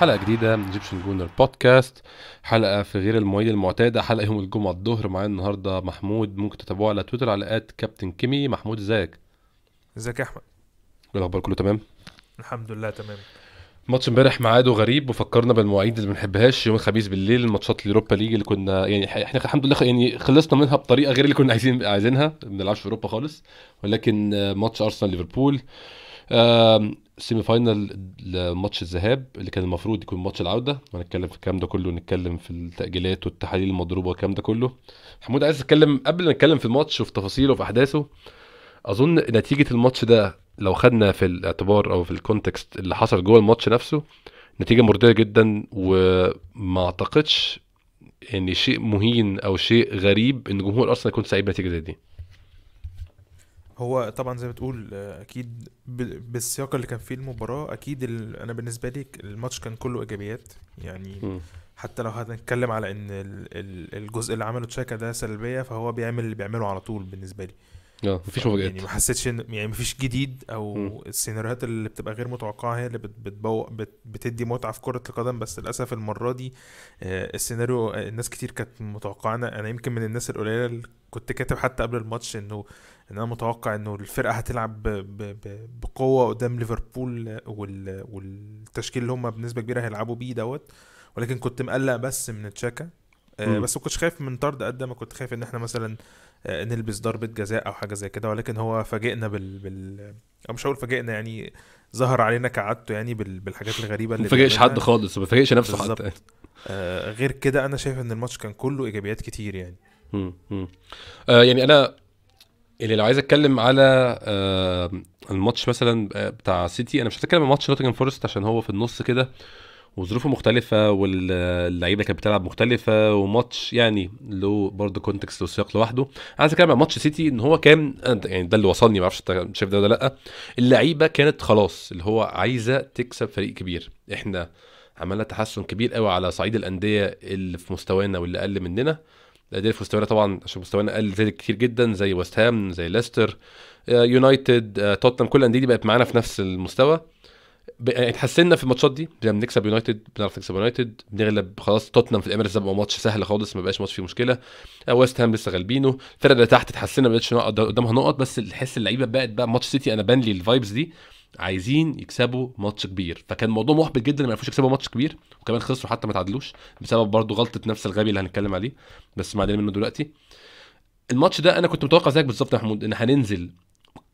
حلقة جديدة من Egyptian Gooner Podcast حلقة في غير المواعيد المعتادة. حلقة يوم الجمعة الظهر. معايا النهاردة محمود. ممكن تتابعوه على تويتر على at Captain Kimi محمود ازيك؟ ازيك يا أحمد؟ إيه الأخبار؟ كله تمام؟ الحمد لله تمام. ماتش امبارح ميعاده غريب وفكرنا بالمواعيد اللي ما بنحبهاش. يوم الخميس بالليل ماتشات ال Europa League اللي كنا يعني إحنا الحمد لله يعني خلصنا منها بطريقة غير اللي كنا عايزين عايزينها. ما بنلعبش في أوروبا خالص. ولكن ماتش ارسنال ليفربول semi-final ماتش الذهاب اللي كان المفروض يكون ماتش العودة. وهنتكلم في الكلام ده كله ونتكلم في التأجيلات والتحاليل المضروبة والكلام ده كله. محمود عايز تتكلم قبل ما نتكلم في الماتش وفي تفاصيله وفي أحداثه أظن نتيجة الماتش ده لو خدنا في الاعتبار أو في ال context اللي حصل جوه الماتش نفسه نتيجة مرضية جدا. وما أعتقدش إن شيء مهين أو شيء غريب إن جمهور أرسنال يكون سعيد بنتيجة زي دي. هو طبعا زي ما تقول آه، أكيد بالسياق اللي كان فيه المباراة أكيد. أنا بالنسبة لي الماتش كان كله إيجابيات يعني مم. حتى لو هنتكلم على إن ال... ال- الجزء اللي عمله تشاكا ده سلبية فهو بيعمل اللي بيعمله على طول بالنسبة لي آه مفيش مفاجآت. يعني ما حسيتش ان يعني مفيش جديد أو. السيناريوهات اللي بتبقى غير متوقعة هي اللي بت... بتبو... بت... بتدي متعة في كرة القدم بس للأسف المرة دي آه، السيناريو آه، الناس كتير كانت متوقعه أنا يمكن من الناس القليلة اللي كنت كاتب حتى قبل الماتش إنه إن أنا متوقع إنه الفرقة هتلعب ب... ب... ب... بقوة قدام ليفربول وال... والتشكيل اللي هم بنسبة كبيرة هيلعبوا بيه دوت. ولكن كنت مقلق بس من تشاكا. آه،. بس ما كنتش خايف من طرد قد ما كنت خايف إن إحنا مثلا نلبس ضربة جزاء أو حاجة زي كده ولكن هو فاجئنا بال, بال... أو مش هقول فاجئنا يعني ظهر علينا كعادته يعني بال... بالحاجات الغريبة ما اللي فاجئش بيعملها. حد خالص وما فاجئش نفسه. حتى آه غير كده أنا شايف إن الماتش كان كله إيجابيات كتير يعني مم. مم. آه يعني أنا اللي لو عايز أتكلم على آه الماتش مثلا آه، بتاع سيتي أنا مش هتكلم عن ماتش نوتنجهام فورست عشان هو في النص كده وظروفه مختلفة واللعيبة كانت بتلعب مختلفة وماتش يعني له برضه context وسياق لوحده. عايز أتكلم عن ماتش سيتي إن هو كان يعني ده اللي وصلني ما أعرفش أنت شايف ده ولا لأ. اللعيبة كانت خلاص اللي هو عايزة تكسب فريق كبير. إحنا عملنا تحسن كبير قوي على صعيد الأندية اللي في مستوانا واللي أقل مننا. اللي في مستوانا طبعا عشان مستوانا أقل زي كتير جدا زي ويست هام زي ليستر آه، يونايتد آه، توتنهام كل الأندية دي بقت معانا في نفس المستوى. اتحسنا في الماتشات دي بنكسب يونايتد بنعرف نكسب يونايتد بنغلب خلاص توتنهام في الإمارات بقى ماتش سهل خالص ما بقاش ماتش فيه مشكلة. آه، ويست هام لسه غالبينه. الفرقة اللي تحت اتحسنا ما بقتش قدامها نقط بس تحس اللعيبة بقت بقى ماتش سيتي أنا بان لي ال vibes دي عايزين يكسبوا ماتش كبير. فكان الموضوع محبط جدا ما يعرفوش يكسبوا ماتش كبير وكمان خسروا حتى ما تعادلوش بسبب برضه غلطة نفس الغبي اللي هنتكلم عليه بس ما علينا منه دلوقتي. الماتش ده أنا كنت متوقع زيك بالظبط يا محمود إن هننزل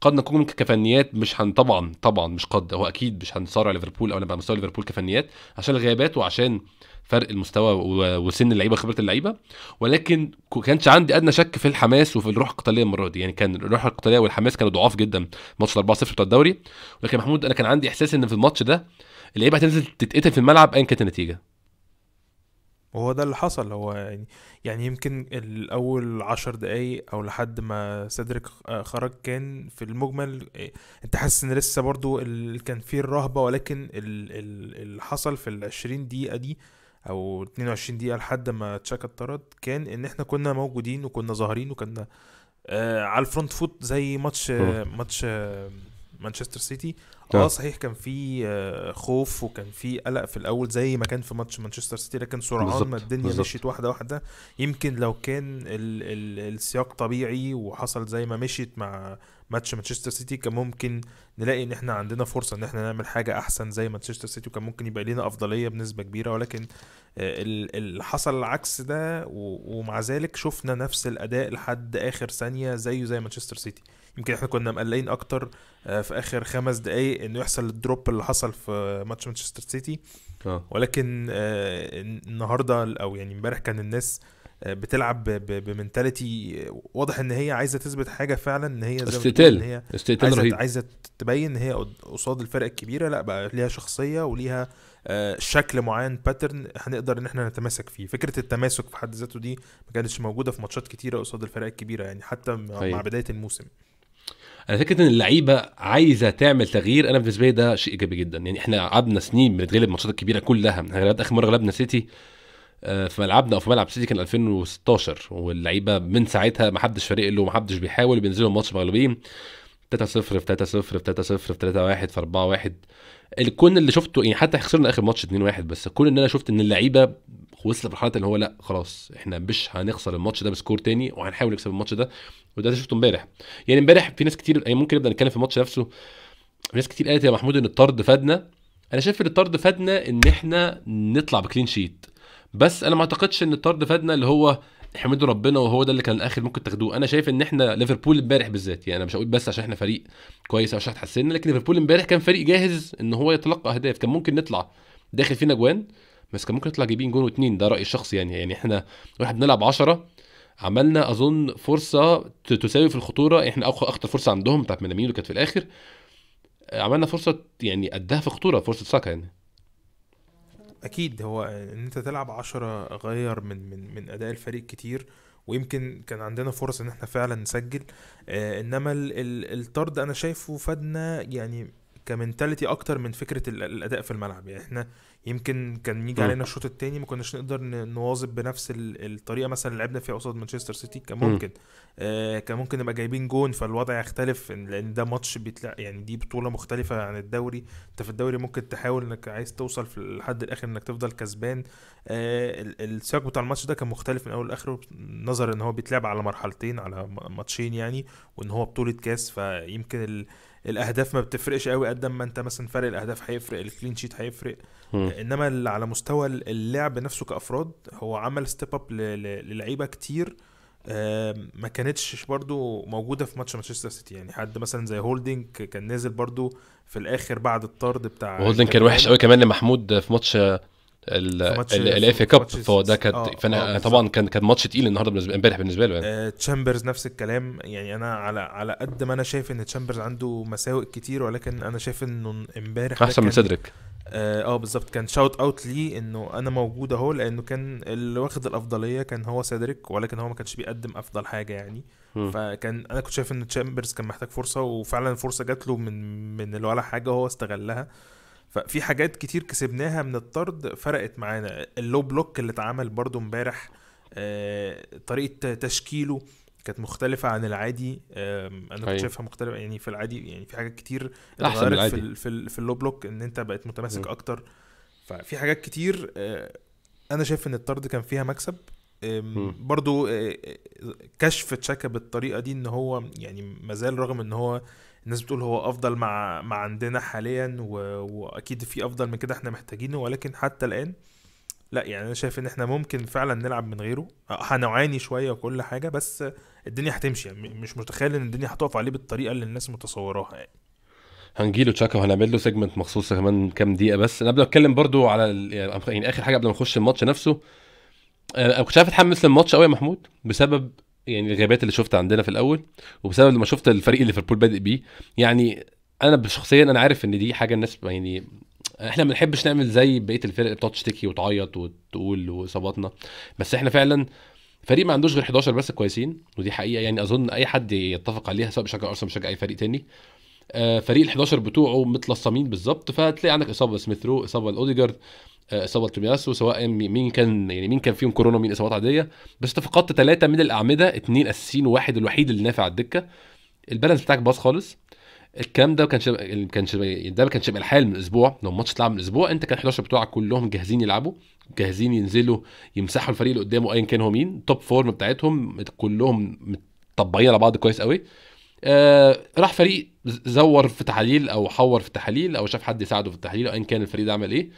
قد نكون كفنيات مش هن طبعا طبعا مش قد هو أكيد مش هنصارع ليفربول أو نبقى مستوى ليفربول كفنيات عشان الغيابات وعشان فرق المستوى وسن اللعيبة وخبرة اللعيبة ولكن كانش عندي أدنى شك في الحماس وفي الروح القتالية المرة دي. يعني كان الروح القتالية والحماس كانوا ضعاف جدا. ماتش ال 4-0 بتاع الدوري. ولكن محمود أنا كان عندي إحساس إن في الماتش ده اللعيبة هتنزل تتقتل في الملعب ايا كانت النتيجة. وهو ده اللي حصل هو يعني يعني يمكن الأول عشر دقايق أو لحد ما سيدريك آه، خرج كان في المجمل آه، أنت حاسس إن لسه برضو ال... كان فيه الرهبة ولكن ال... ال... اللي حصل في العشرين دقيقة دي أو 22 دقيقة لحد ما تشاكا اتطرد كان إن إحنا كنا موجودين وكنا ظاهرين وكنا آه على ال front foot زي ماتش آه ماتش آه مانشستر سيتي. آه صحيح كان في آه، خوف وكان في قلق في الأول زي ما كان في ماتش مانشستر سيتي لكن سرعان ما الدنيا بالظبط. مشيت واحدة واحدة يمكن لو كان ال ال السياق طبيعي وحصل زي ما مشيت مع ماتش مانشستر سيتي كان ممكن نلاقي إن إحنا عندنا فرصة إن إحنا نعمل حاجة أحسن زي مانشستر سيتي وكان ممكن يبقى لينا أفضلية بنسبة كبيرة ولكن آه، ال- اللي حصل العكس ده ومع ذلك شفنا نفس الأداء لحد آخر ثانية زيه زي مانشستر سيتي. يمكن إحنا كنا مقلقين أكتر آه، في آخر خمس دقايق إنه يحصل ال drop اللي حصل في ماتش مانشستر سيتي. آه. ولكن آه، النهارده أو يعني امبارح كان الناس آه، بتلعب ب mentality واضح إن هي عايزة تثبت حاجة فعلا إن هي. إن هي استقتال عايزة رهيب عايزة تبين إن هي قصاد الفرق الكبيرة لأ بقى ليها شخصية وليها آه، شكل معين pattern هنقدر إن إحنا نتماسك فيه فكرة التماسك في حد ذاته دي ما كانتش موجودة في ماتشات كتيرة قصاد الفرق الكبيرة يعني حتى مع أيوة. مع بداية الموسم أنا فكرة إن اللعيبة عايزة تعمل تغيير أنا بالنسبة لي ده شيء إيجابي جدا يعني إحنا قعدنا سنين بنتغلب الماتشات الكبيرة كلها إحنا آخر مرة غلبنا سيتي في ملعبنا أو في ملعب سيتي كان 2016 واللعيبة من ساعتها ما حدش فارق له ما حدش بيحاول بينزلوا الماتش مغلوبين 3 0 في 3 0 في 3 0 في 3 1 في 4 1 الكون اللي شفته يعني حتى خسرنا آخر ماتش 2 1 بس كون ان أنا شفت إن اللعيبة وصلت لمرحلة اللي هو لأ خلاص إحنا مش هنخسر الماتش ده ب score تاني وهنحاول نكسب الماتش ده. وده شفته امبارح. يعني امبارح في ناس كتير يعني ممكن نبدأ نتكلم في الماتش نفسه. في ناس كتير قالت يا محمود إن الطرد فادنا. أنا شايف إن الطرد فادنا إن إحنا نطلع ب clean sheet بس أنا ما اعتقدش ان الطرد فادنا اللي هو احمدوا ربنا وهو ده اللي كان الآخر ممكن تاخدوه. أنا شايف ان إحنا ليفربول امبارح بالذات يعني أنا مش هقول بس عشان إحنا فريق كويس أو عشان اتحسنا لكن ليفربول امبارح كان فريق جاهز ان هو يتلقى أهداف. كان ممكن نطلع داخل فينا جوان بس كان ممكن نطلع جايبين جون واتنين. ده رأيي الشخصي يعني. يعني إحنا واحد بنلعب 10 عملنا أظن فرصة تساوي في الخطورة. إحنا أخطر فرصة عندهم بتاعت اللي كانت في الآخر. عملنا فرصة يعني قدها في خطورة فرصة ساكا يعني. أكيد هو إن أنت تلعب عشرة غير من من من أداء الفريق كتير ويمكن كان عندنا فرص إن إحنا فعلا نسجل. آه إنما ال ال الطرد أنا شايفه فادنا يعني ك mentality أكتر من فكرة ال- الأداء في الملعب. يعني إحنا يمكن كان يجي. علينا الشوط التاني ما كناش نقدر نواظب بنفس ال- الطريقة. مثلا اللي لعبنا فيها قصاد مانشستر سيتي كان مم. ممكن. آه كان ممكن نبقى جايبين جون فالوضع يختلف لأن ده ماتش بيتلعب يعني دي بطولة مختلفة عن الدوري. أنت في الدوري ممكن تحاول إنك عايز توصل في لحد الآخر إنك تفضل كسبان. آه ال- السياق بتاع الماتش ده كان مختلف من أول لآخره نظرا إن هو بيتلعب على مرحلتين على ماتشين يعني وإن هو بطولة كاس. فيمكن ال الأهداف ما بتفرقش قوي قد ما أنت مثلا فرق الأهداف هيفرق ال clean sheet هيفرق. إنما اللي على مستوى اللعب نفسه كأفراد هو عمل step up للعيبة كتير ما كانتش برضو موجودة في ماتش مانشستر سيتي. يعني حد مثلا زي هولدنج كان نازل برضو في الآخر بعد الطرد بتاع وهولدنج كان وحش قوي كمان لمحمود في ماتش- ال FA Cup. فهو ده آه، كانت آه، فأنا بالظبط. طبعا كان كان ماتش تقيل النهارده بالنسبة امبارح بالنسبة له يعني آه، تشامبرز نفس الكلام. يعني أنا على على قد ما أنا شايف إن تشامبرز عنده مساوئ كتير ولكن أنا شايف إنه امبارح أحسن من سيدريك. آه آه، بالظبط. كان shout out ليه إنه أنا موجود أهو لأنه كان اللي واخد الأفضلية كان هو سيدريك ولكن هو ما كانش بيقدم أفضل حاجة يعني. مم. فكان أنا كنت شايف إن تشامبرز كان محتاج فرصة وفعلا الفرصه جات له من من ولا حاجة وهو استغلها. ففي حاجات كتير كسبناها من الطرد فرقت معانا ال low block اللي اتعمل برضو امبارح آه، طريقة تشكيله كانت مختلفة عن العادي أنا كنت أيوة. شايفها مختلفة يعني في العادي يعني في حاجات كتير اتغيرت في. ال- في ال- في ال low block إن أنت بقت متماسك مم. أكتر ففي حاجات كتير آه، أنا شايف إن الطرد كان فيها مكسب. برضو آه، كشف تشاكا بالطريقة دي إن هو يعني مازال رغم إن هو الناس بتقول هو أفضل مع مع عندنا حاليا و... وأكيد في أفضل من كده إحنا محتاجينه ولكن حتى الآن لا يعني أنا شايف إن إحنا ممكن فعلا نلعب من غيره. هنعاني شوية وكل حاجة بس الدنيا هتمشي يعني مش متخيل إن الدنيا هتقف عليه بالطريقة اللي الناس متصوراها يعني. هنجيله تشاكا وهنعمل له segment مخصوص كمان كام دقيقة بس. أنا ما أتكلم برضو على يعني آخر حاجة قبل ما نخش الماتش نفسه أنا ما كنتش عارف اتحمس للماتش قوي يا محمود بسبب يعني الغيابات اللي شفتها عندنا في الأول وبسبب لما شفت الفريق اللي ليفربول بادئ بيه يعني أنا شخصيا أنا عارف إن دي حاجة الناس يعني إحنا ما بنحبش نعمل زي بقية الفرق اللي بتقعد تشتكي وتعيط وتقول وإصاباتنا. بس إحنا فعلا فريق ما عندوش غير 11 بس كويسين ودي حقيقة. يعني أظن أي حد يتفق عليها سواء بيشجع أرسنال بيشجع أي فريق تاني. آه، فريق ال 11 بتوعه متلصمين بالظبط فتلاقي عندك إصابة سميث رو إصابة لأوديجارد. إصابة لتومياسو سواء مي- مين كان يعني مين كان فيهم كورونا ومين إصابات عادية. بس أنت فقدت ثلاثة من الأعمدة اثنين أساسيين وواحد الوحيد اللي نافع على الدكة. ال balance بتاعك باظ خالص. الكلام ده ما كانش ما كانش ده ما كانش الحال من أسبوع. لو الماتش اتلعب من أسبوع أنت كان 11 بتوعك كلهم جاهزين يلعبوا جاهزين ينزلوا يمسحوا الفريق اللي قدامه ايا كان هو مين. top form بتاعتهم كلهم مطبقين على بعض كويس قوي. آه راح فريق زور في تحاليل أو حور في التحاليل أو شاف حد يساعده في التحاليل أو ايا كان الفريق ده عمل إيه.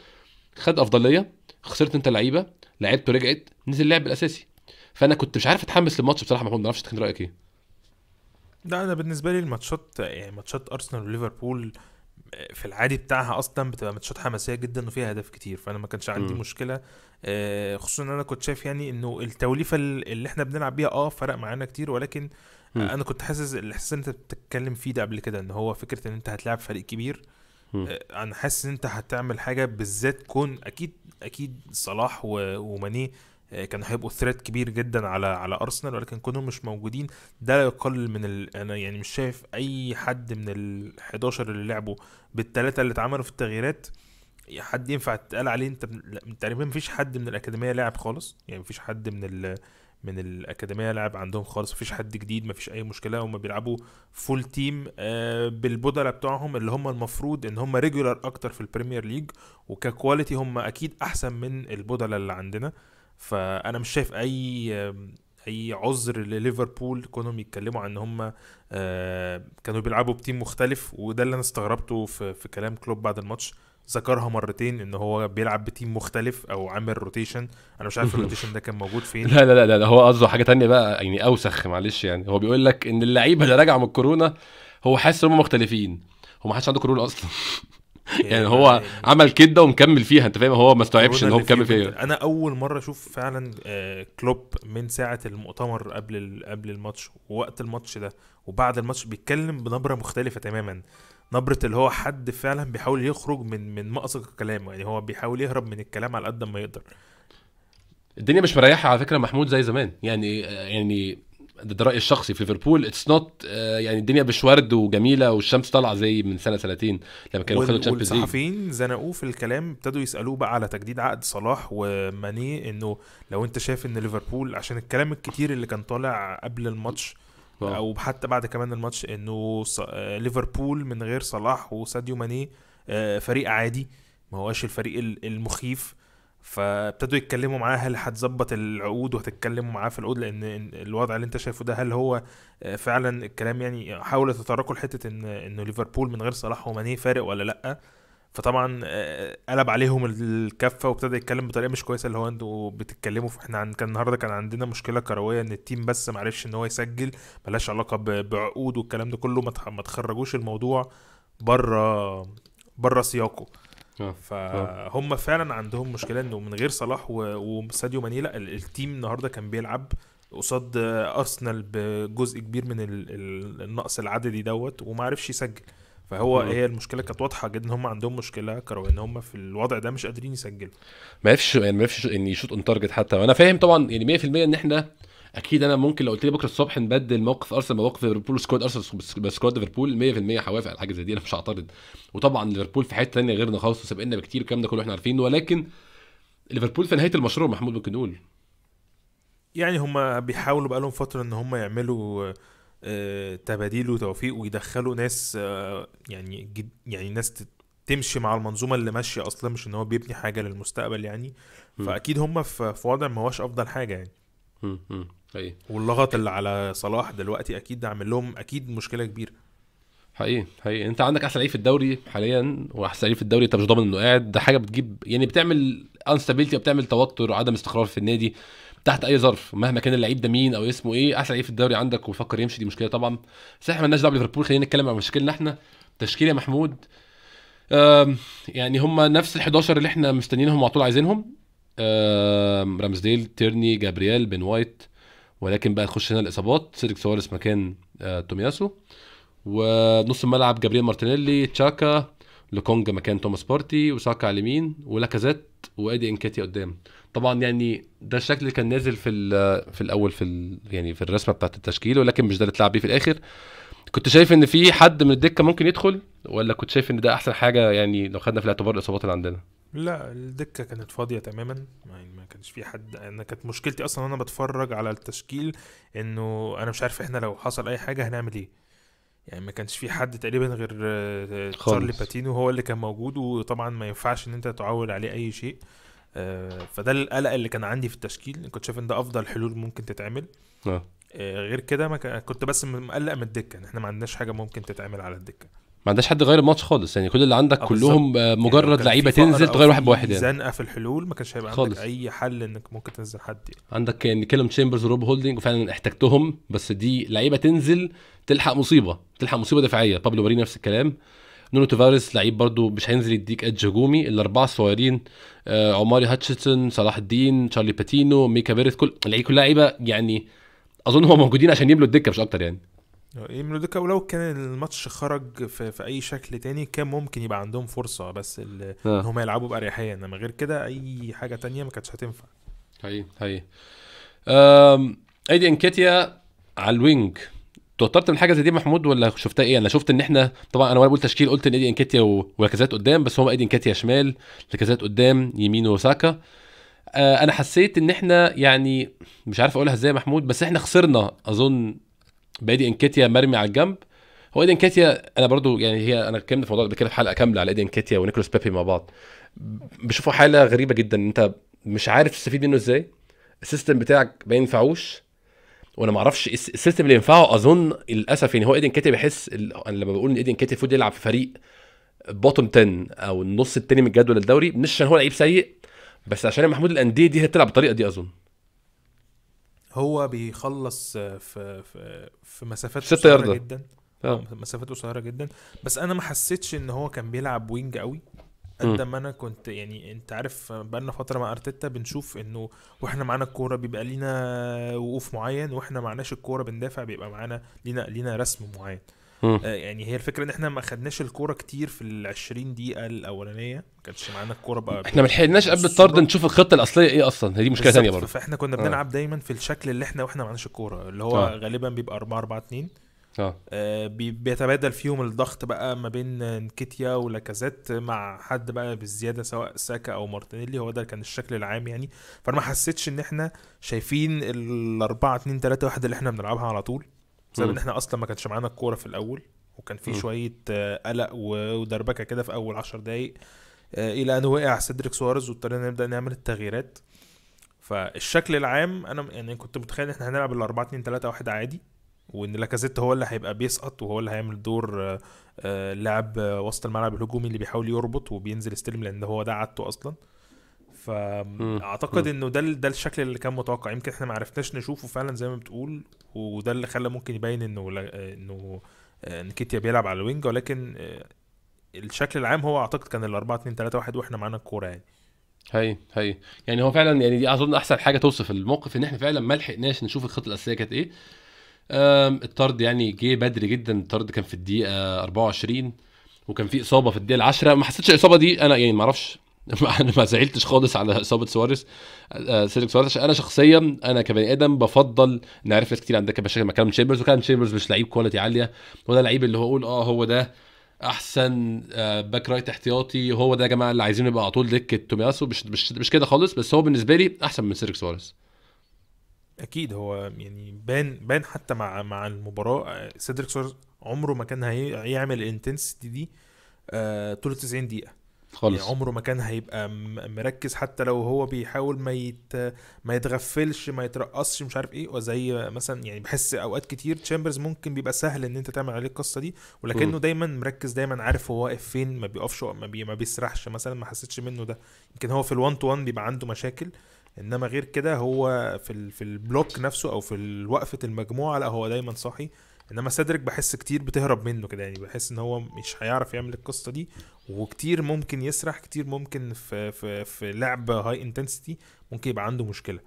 خد أفضلية خسرت أنت لعيبه لعيبته رجعت نزل اللعب الأساسي فأنا كنت مش عارف أتحمس للماتش بصراحة محمود ما أعرفش رأيك إيه لا أنا بالنسبة لي الماتشات يعني ماتشات أرسنال وليفربول في العادي بتاعها أصلا بتبقى ماتشات حماسية جدا وفيها أهداف كتير فأنا ما كانش عندي مم. مشكلة آه، خصوصا إن أنا كنت شايف يعني إنه التوليفة اللي إحنا بنلعب بيها آه فرق معانا كتير ولكن مم. أنا كنت حاسس الإحساس اللي أنت بتتكلم فيه ده قبل كده إن هو فكرة إن أنت هتلاعب فريق كبير أنا حاسس إن أنت هتعمل حاجة بالذات كون أكيد أكيد صلاح وماني آه، كانوا هيبقوا ثريت كبير جدا على على أرسنال ولكن كونهم مش موجودين ده لا يقلل من ال... أنا يعني مش شايف أي حد من ال 11 اللي لعبوا بالثلاثه اللي اتعملوا في التغييرات حد ينفع تقال عليه؟ أنت تقريبا مفيش حد من الأكاديمية لاعب خالص يعني مفيش حد من ال من الأكاديمية لاعب عندهم خالص مفيش حد جديد مفيش أي مشكلة. هم بيلعبوا full team بالبودلة بتوعهم اللي هم المفروض إن هم regular أكتر في ال Premier League وك quality هم أكيد أحسن من البودلة اللي عندنا. فأنا مش شايف أي أي عذر لليفربول. كونهم يتكلموا عن إن هم آه، كانوا بيلعبوا ب team مختلف وده اللي أنا استغربته في, في كلام كلوب بعد الماتش. ذكرها مرتين إن هو بيلعب ب team مختلف أو عامل rotation أنا مش عارف ال rotation ده كان موجود فين. لا لا لا لا هو قصده حاجة تانية بقى يعني أوسخ معلش يعني. هو بيقول لك إن اللعيبة اللي راجعة من الكورونا هو حاسس إن هم مختلفين. هو ما حدش عنده كورونا أصلا. يعني هو عمل كده ومكمل فيها أنت فاهم؟ هو ما استوعبش إن هو مكمل فيها. أنا أول مرة أشوف فعلا آه، كلوب من ساعة المؤتمر قبل قبل الماتش ووقت الماتش ده وبعد الماتش بيتكلم بنبرة مختلفة تماما. نبرة اللي هو حد فعلا بيحاول يخرج من من مأزق كلامه يعني هو بيحاول يهرب من الكلام على قد ما يقدر. الدنيا مش مريحة على فكرة محمود زي زمان. يعني يعني ده, ده رأيي الشخصي في ليفربول. it's not يعني الدنيا مش ورد وجميلة والشمس طالعة زي من سنة سنتين لما كانوا خدوا ال Champions League والصحفيين زنقوه في الكلام ابتدوا يسألوه بقى على تجديد عقد صلاح وماني إنه لو أنت شايف إن ليفربول عشان الكلام الكتير اللي كان طالع قبل الماتش أو حتى بعد كمان الماتش إنه آه، ليفربول من غير صلاح وساديو ماني آه، فريق عادي ما هواش الفريق ال- المخيف. فابتدوا يتكلموا معاه هل هتظبط العقود وهتتكلموا معاه في العقود لأن الوضع اللي أنت شايفه ده هل هو آه، فعلا الكلام يعني حاولوا يتطرقوا لحتة ان إنه ليفربول من غير صلاح وماني فارق ولا لأ؟ فطبعا آه، قلب عليهم الكفة وابتدى يتكلم بطريقة مش كويسة اللي هو أنتوا بتتكلموا إحنا عن كان النهارده كان عندنا مشكلة كروية إن ال team بس معرفش إن هو يسجل ملهاش علاقة بعقود والكلام ده كله ما تخ- ما تخرجوش الموضوع بره بره سياقه. آه. فهم فعلا عندهم مشكلة إنه من غير صلاح وساديو ماني لأ ال- ال team النهارده كان بيلعب قصاد أرسنال بجزء كبير من ال- ال- النقص العددي دوت وما عرفش يسجل. فهو مم. هي المشكلة كانت واضحة جدا إن هم عندهم مشكلة كرويه إن هم في الوضع ده مش قادرين يسجلوا. ما عرفش يعني ما عرفش إن يشوط on target حتى. وأنا فاهم طبعا يعني 100% إن إحنا أكيد أنا ممكن لو قلت لي بكرة الصبح نبدل موقف أرسنال بموقف ليفربول squad أرسنال ب squad ليفربول 100% هوافق على حاجة زي دي أنا مش هعترض. وطبعا ليفربول في حتة ثانية غيرنا خالص وسابقنا بكتير الكلام ده كله إحنا عارفينه. ولكن ليفربول في نهاية المشروع محمود ممكن نقول. يعني هم بيحاولوا بقالهم فترة إن هم يعملوا تباديل وتوافيق ويدخلوا ناس آه، يعني جد يعني ناس تمشي مع المنظومة اللي ماشية أصلا مش إن هو بيبني حاجة للمستقبل يعني. فأكيد هم في وضع ما هوش أفضل حاجة يعني. امم امم اي واللغط اللي على صلاح دلوقتي أكيد عامل لهم أكيد مشكلة كبيرة. حقيقي حقيقي. أنت عندك أحسن لعيب في الدوري حاليا وأحسن لعيب في الدوري أنت مش ضامن إنه قاعد. ده حاجة بتجيب يعني بتعمل instability وبتعمل توتر وعدم استقرار في النادي. تحت أي ظرف مهما كان اللعيب ده مين أو اسمه إيه أحسن لعيب في الدوري عندك وفكر يمشي دي مشكلة طبعا. بس إحنا مالناش دعوة بليفربول خلينا نتكلم عن مشاكلنا إحنا. تشكيل يا محمود. يعني هم نفس ال 11 اللي إحنا مستنيينهم وعلى طول عايزينهم. رامزديل تيرني جابرييل بن وايت. ولكن بقى نخش هنا الإصابات. سيدريك سواريز مكان آه، تومياسو. ونص الملعب جابرييل مارتينيلي تشاكا. لوكونجا مكان توماس بارتي وساكا على اليمين ولاكازيت وادي انكاتي قدام. طبعا يعني ده الشكل اللي كان نازل في في الأول في يعني في الرسمة بتاعت التشكيل ولكن مش ده اللي اتلعب بيه في الآخر. كنت شايف إن في حد من الدكة ممكن يدخل ولا كنت شايف إن ده أحسن حاجة يعني لو خدنا في الاعتبار الإصابات اللي عندنا؟ لا الدكة كانت فاضية تماما. يعني ما كانش في حد. أنا كانت مشكلتي أصلا وأنا بتفرج على التشكيل إنه أنا مش عارف إحنا لو حصل أي حاجة هنعمل إيه. يعني ما كانش في حد تقريبا غير آه،. تشارلي باتينو هو اللي كان موجود وطبعا ما ينفعش إن أنت تعول عليه أي شيء. آه، فده القلق اللي كان عندي في التشكيل كنت شايف إن ده أفضل حلول ممكن تتعمل. آه، غير كده ما كنت بس مقلق من الدكة إن إحنا ما عندناش حاجة ممكن تتعمل على الدكة. ما عندهاش حد غير الماتش خالص. يعني كل اللي عندك آه، كلهم آه، يعني مجرد كان لعيبة تنزل تغير واحد بواحد يعني. زنقه في الحلول ما كانش هيبقى. عندك أي حل إنك ممكن تنزل حد يعني. عندك يعني كالوم تشامبرز وروب هولدنج وفعلا احتجتهم بس دي لعيبة تنزل تلحق مصيبة تلحق مصيبة دفاعية. بابلو ماري نفس الكلام. نونو تافاريس لعيب برضو مش هينزل يديك edge هجومي. الأربعة الصغيرين آه عماري هاتشينسون صلاح الدين تشارلي باتينو ميكا بيريث كل اللعيبه كلها لعيبة يعني أظن هم موجودين عشان يملوا الدكة مش أكتر يعني. يملوا دكة ولو كان الماتش خرج في, في أي شكل تاني كان ممكن يبقى عندهم فرصة بس ال- إن آه. هم يلعبوا بأريحية إنما غير كده أي حاجة تانية ما كانتش هتنفع. هي هي أم، إيدي إنكيتيا على ال wing. توترت من حاجة زي دي محمود ولا شفتها إيه؟ أنا شفت إن إحنا طبعا أنا وأنا بقول تشكيل قلت إن إيدي إنكيتيا و- ولاكازيت قدام بس هو إيدي إنكيتيا شمال لاكازيت قدام يمين وساكا. آه أنا حسيت إن إحنا يعني مش عارف أقولها إزاي محمود بس إحنا خسرنا أظن إيدي انكيتيا مرمي على الجنب. هو إيدي انكيتيا أنا برضو يعني هي أنا اتكلمت في الموضوع ده كده في حلقة كاملة على إيدي انكيتيا ونيكولاس بيبي مع بعض. بشوفه حالة غريبة جدا أنت مش عارف تستفيد منه إزاي. ال system بتاعك ما ينفعوش وأنا ما أعرفش الس- ال system اللي ينفعه أظن للأسف يعني هو إيدي بحس ال- أنا لما بقول إن إيدي نكيتيا المفروض يلعب في فريق bottom 10 أو النص التاني من الجدول الدوري مش عشان هو لعيب سيء بس عشان محمود الأندية دي هي بتلعب بالطريقة دي أظن. هو بيخلص آه، في في في مسافات ياردة. جدا آه مسافات قصيرة جدا بس أنا ما حسيتش إن هو كان بيلعب wing قوي قد ما أنا كنت يعني أنت عارف بقالنا فترة مع أرتيتا بنشوف إنه وإحنا معانا الكورة بيبقى لينا وقوف معين وإحنا معناش الكورة بندافع بيبقى معانا لينا لينا رسم معين. آه، يعني هي الفكرة إن إحنا ما خدناش الكورة كتير في ال 20 دقيقة الأولانية. ما كانش معانا الكورة بقى إحنا ما لحقناش قبل الطرد. نشوف الخطة الأصلية إيه أصلا؟ هي دي مشكلة ثانية برضه. فإحنا كنا آه. بنلعب دايما في الشكل اللي إحنا وإحنا معناش الكورة اللي هو آه. غالبا بيبقى 4 4 2 آه. آه، بي- بيتبادل فيهم الضغط بقى ما بين نكيتيا ولاكازيت مع حد بقى بالزيادة سواء ساكا أو مارتينيلي. هو ده كان الشكل العام يعني. فأنا ما حسيتش إن إحنا شايفين ال 4 2 3 1 اللي إحنا بنلعبها على طول. بسبب. ان إحنا أصلا ما كانش معانا الكورة في الأول وكان في. شوية آه، قلق ودربكة كده في أول 10 دقايق آه، إلى أن وقع سيدريك سواريز واضطرينا نبدأ نعمل التغييرات فالشكل العام أنا يعني كنت متخيل إن إحنا هنلعب ال 4 2 3 1 عادي وإن لاكازيت هو اللي هيبقى بيسقط وهو اللي هيعمل دور آه، لاعب وسط الملعب الهجومي اللي بيحاول يربط وبينزل يستلم لأن هو ده عادته أصلا فأعتقد. إنه ده ده الشكل اللي كان متوقع. يمكن إحنا ما عرفناش نشوفه فعلا زي ما بتقول وده اللي خلى ممكن يبين إنه إنه آه، نكيتيا بيلعب على الوينج. ولكن آه، الشكل العام هو أعتقد كان ال 4 2 3 1 وإحنا معانا الكورة يعني. هي هي. يعني هو فعلا يعني دي أظن أحسن حاجة توصف الموقف إن إحنا فعلا ما لحقناش نشوف الخطة الأساسية كانت إيه. الطرد يعني جه بدري جدا. الطرد كان في الدقيقة 24 وكان في إصابة في الدقيقة العاشرة. ما حسيتش الإصابة دي. أنا يعني ما أعرفش أنا ما زعلتش خالص على إصابة سواريز. آه، سيدريك سواريز أنا شخصيا أنا كبني آدم بفضل ان عارف ناس كتير عندها كان مشاكل مع كالوم تشامبرز وكالوم تشامبرز مش لعيب quality عالية. وده لعيب اللي هو أقول آه هو ده أحسن آه، back right احتياطي هو ده يا جماعة اللي عايزين يبقى على طول دكة تومياسو. مش مش مش كده خالص بس هو بالنسبة لي أحسن من سيدريك سواريز. أكيد هو يعني بان بان حتى مع مع المباراة آه، سيدريك سواريز عمره ما كان هي- هيعمل ال intensity دي آه، طول 90 دقيقة. يعني خالص. عمره ما كان هيبقى م- مركز حتى لو هو بيحاول ما يت ما يتغفلش ما يترقصش مش عارف إيه. وزي مثلا يعني بحس أوقات كتير تشامبرز ممكن بيبقى سهل إن أنت تعمل عليه القصة دي ولكنه مم. دايما مركز دايما عارف هو واقف فين ما بيقفش ما, بي ما بيسرحش مثلا ما حسيتش منه ده. يمكن هو في ال1 to 1 بيبقى عنده مشاكل. إنما غير كده هو في ال في ال block نفسه أو في وقفة المجموعة لا هو دايما صاحي. إنما سيدريك بحس كتير بتهرب منه كده يعني بحس إن هو مش هيعرف يعمل القصة دي وكتير ممكن يسرح كتير ممكن في في في لعب high intensity ممكن يبقى عنده مشكلة.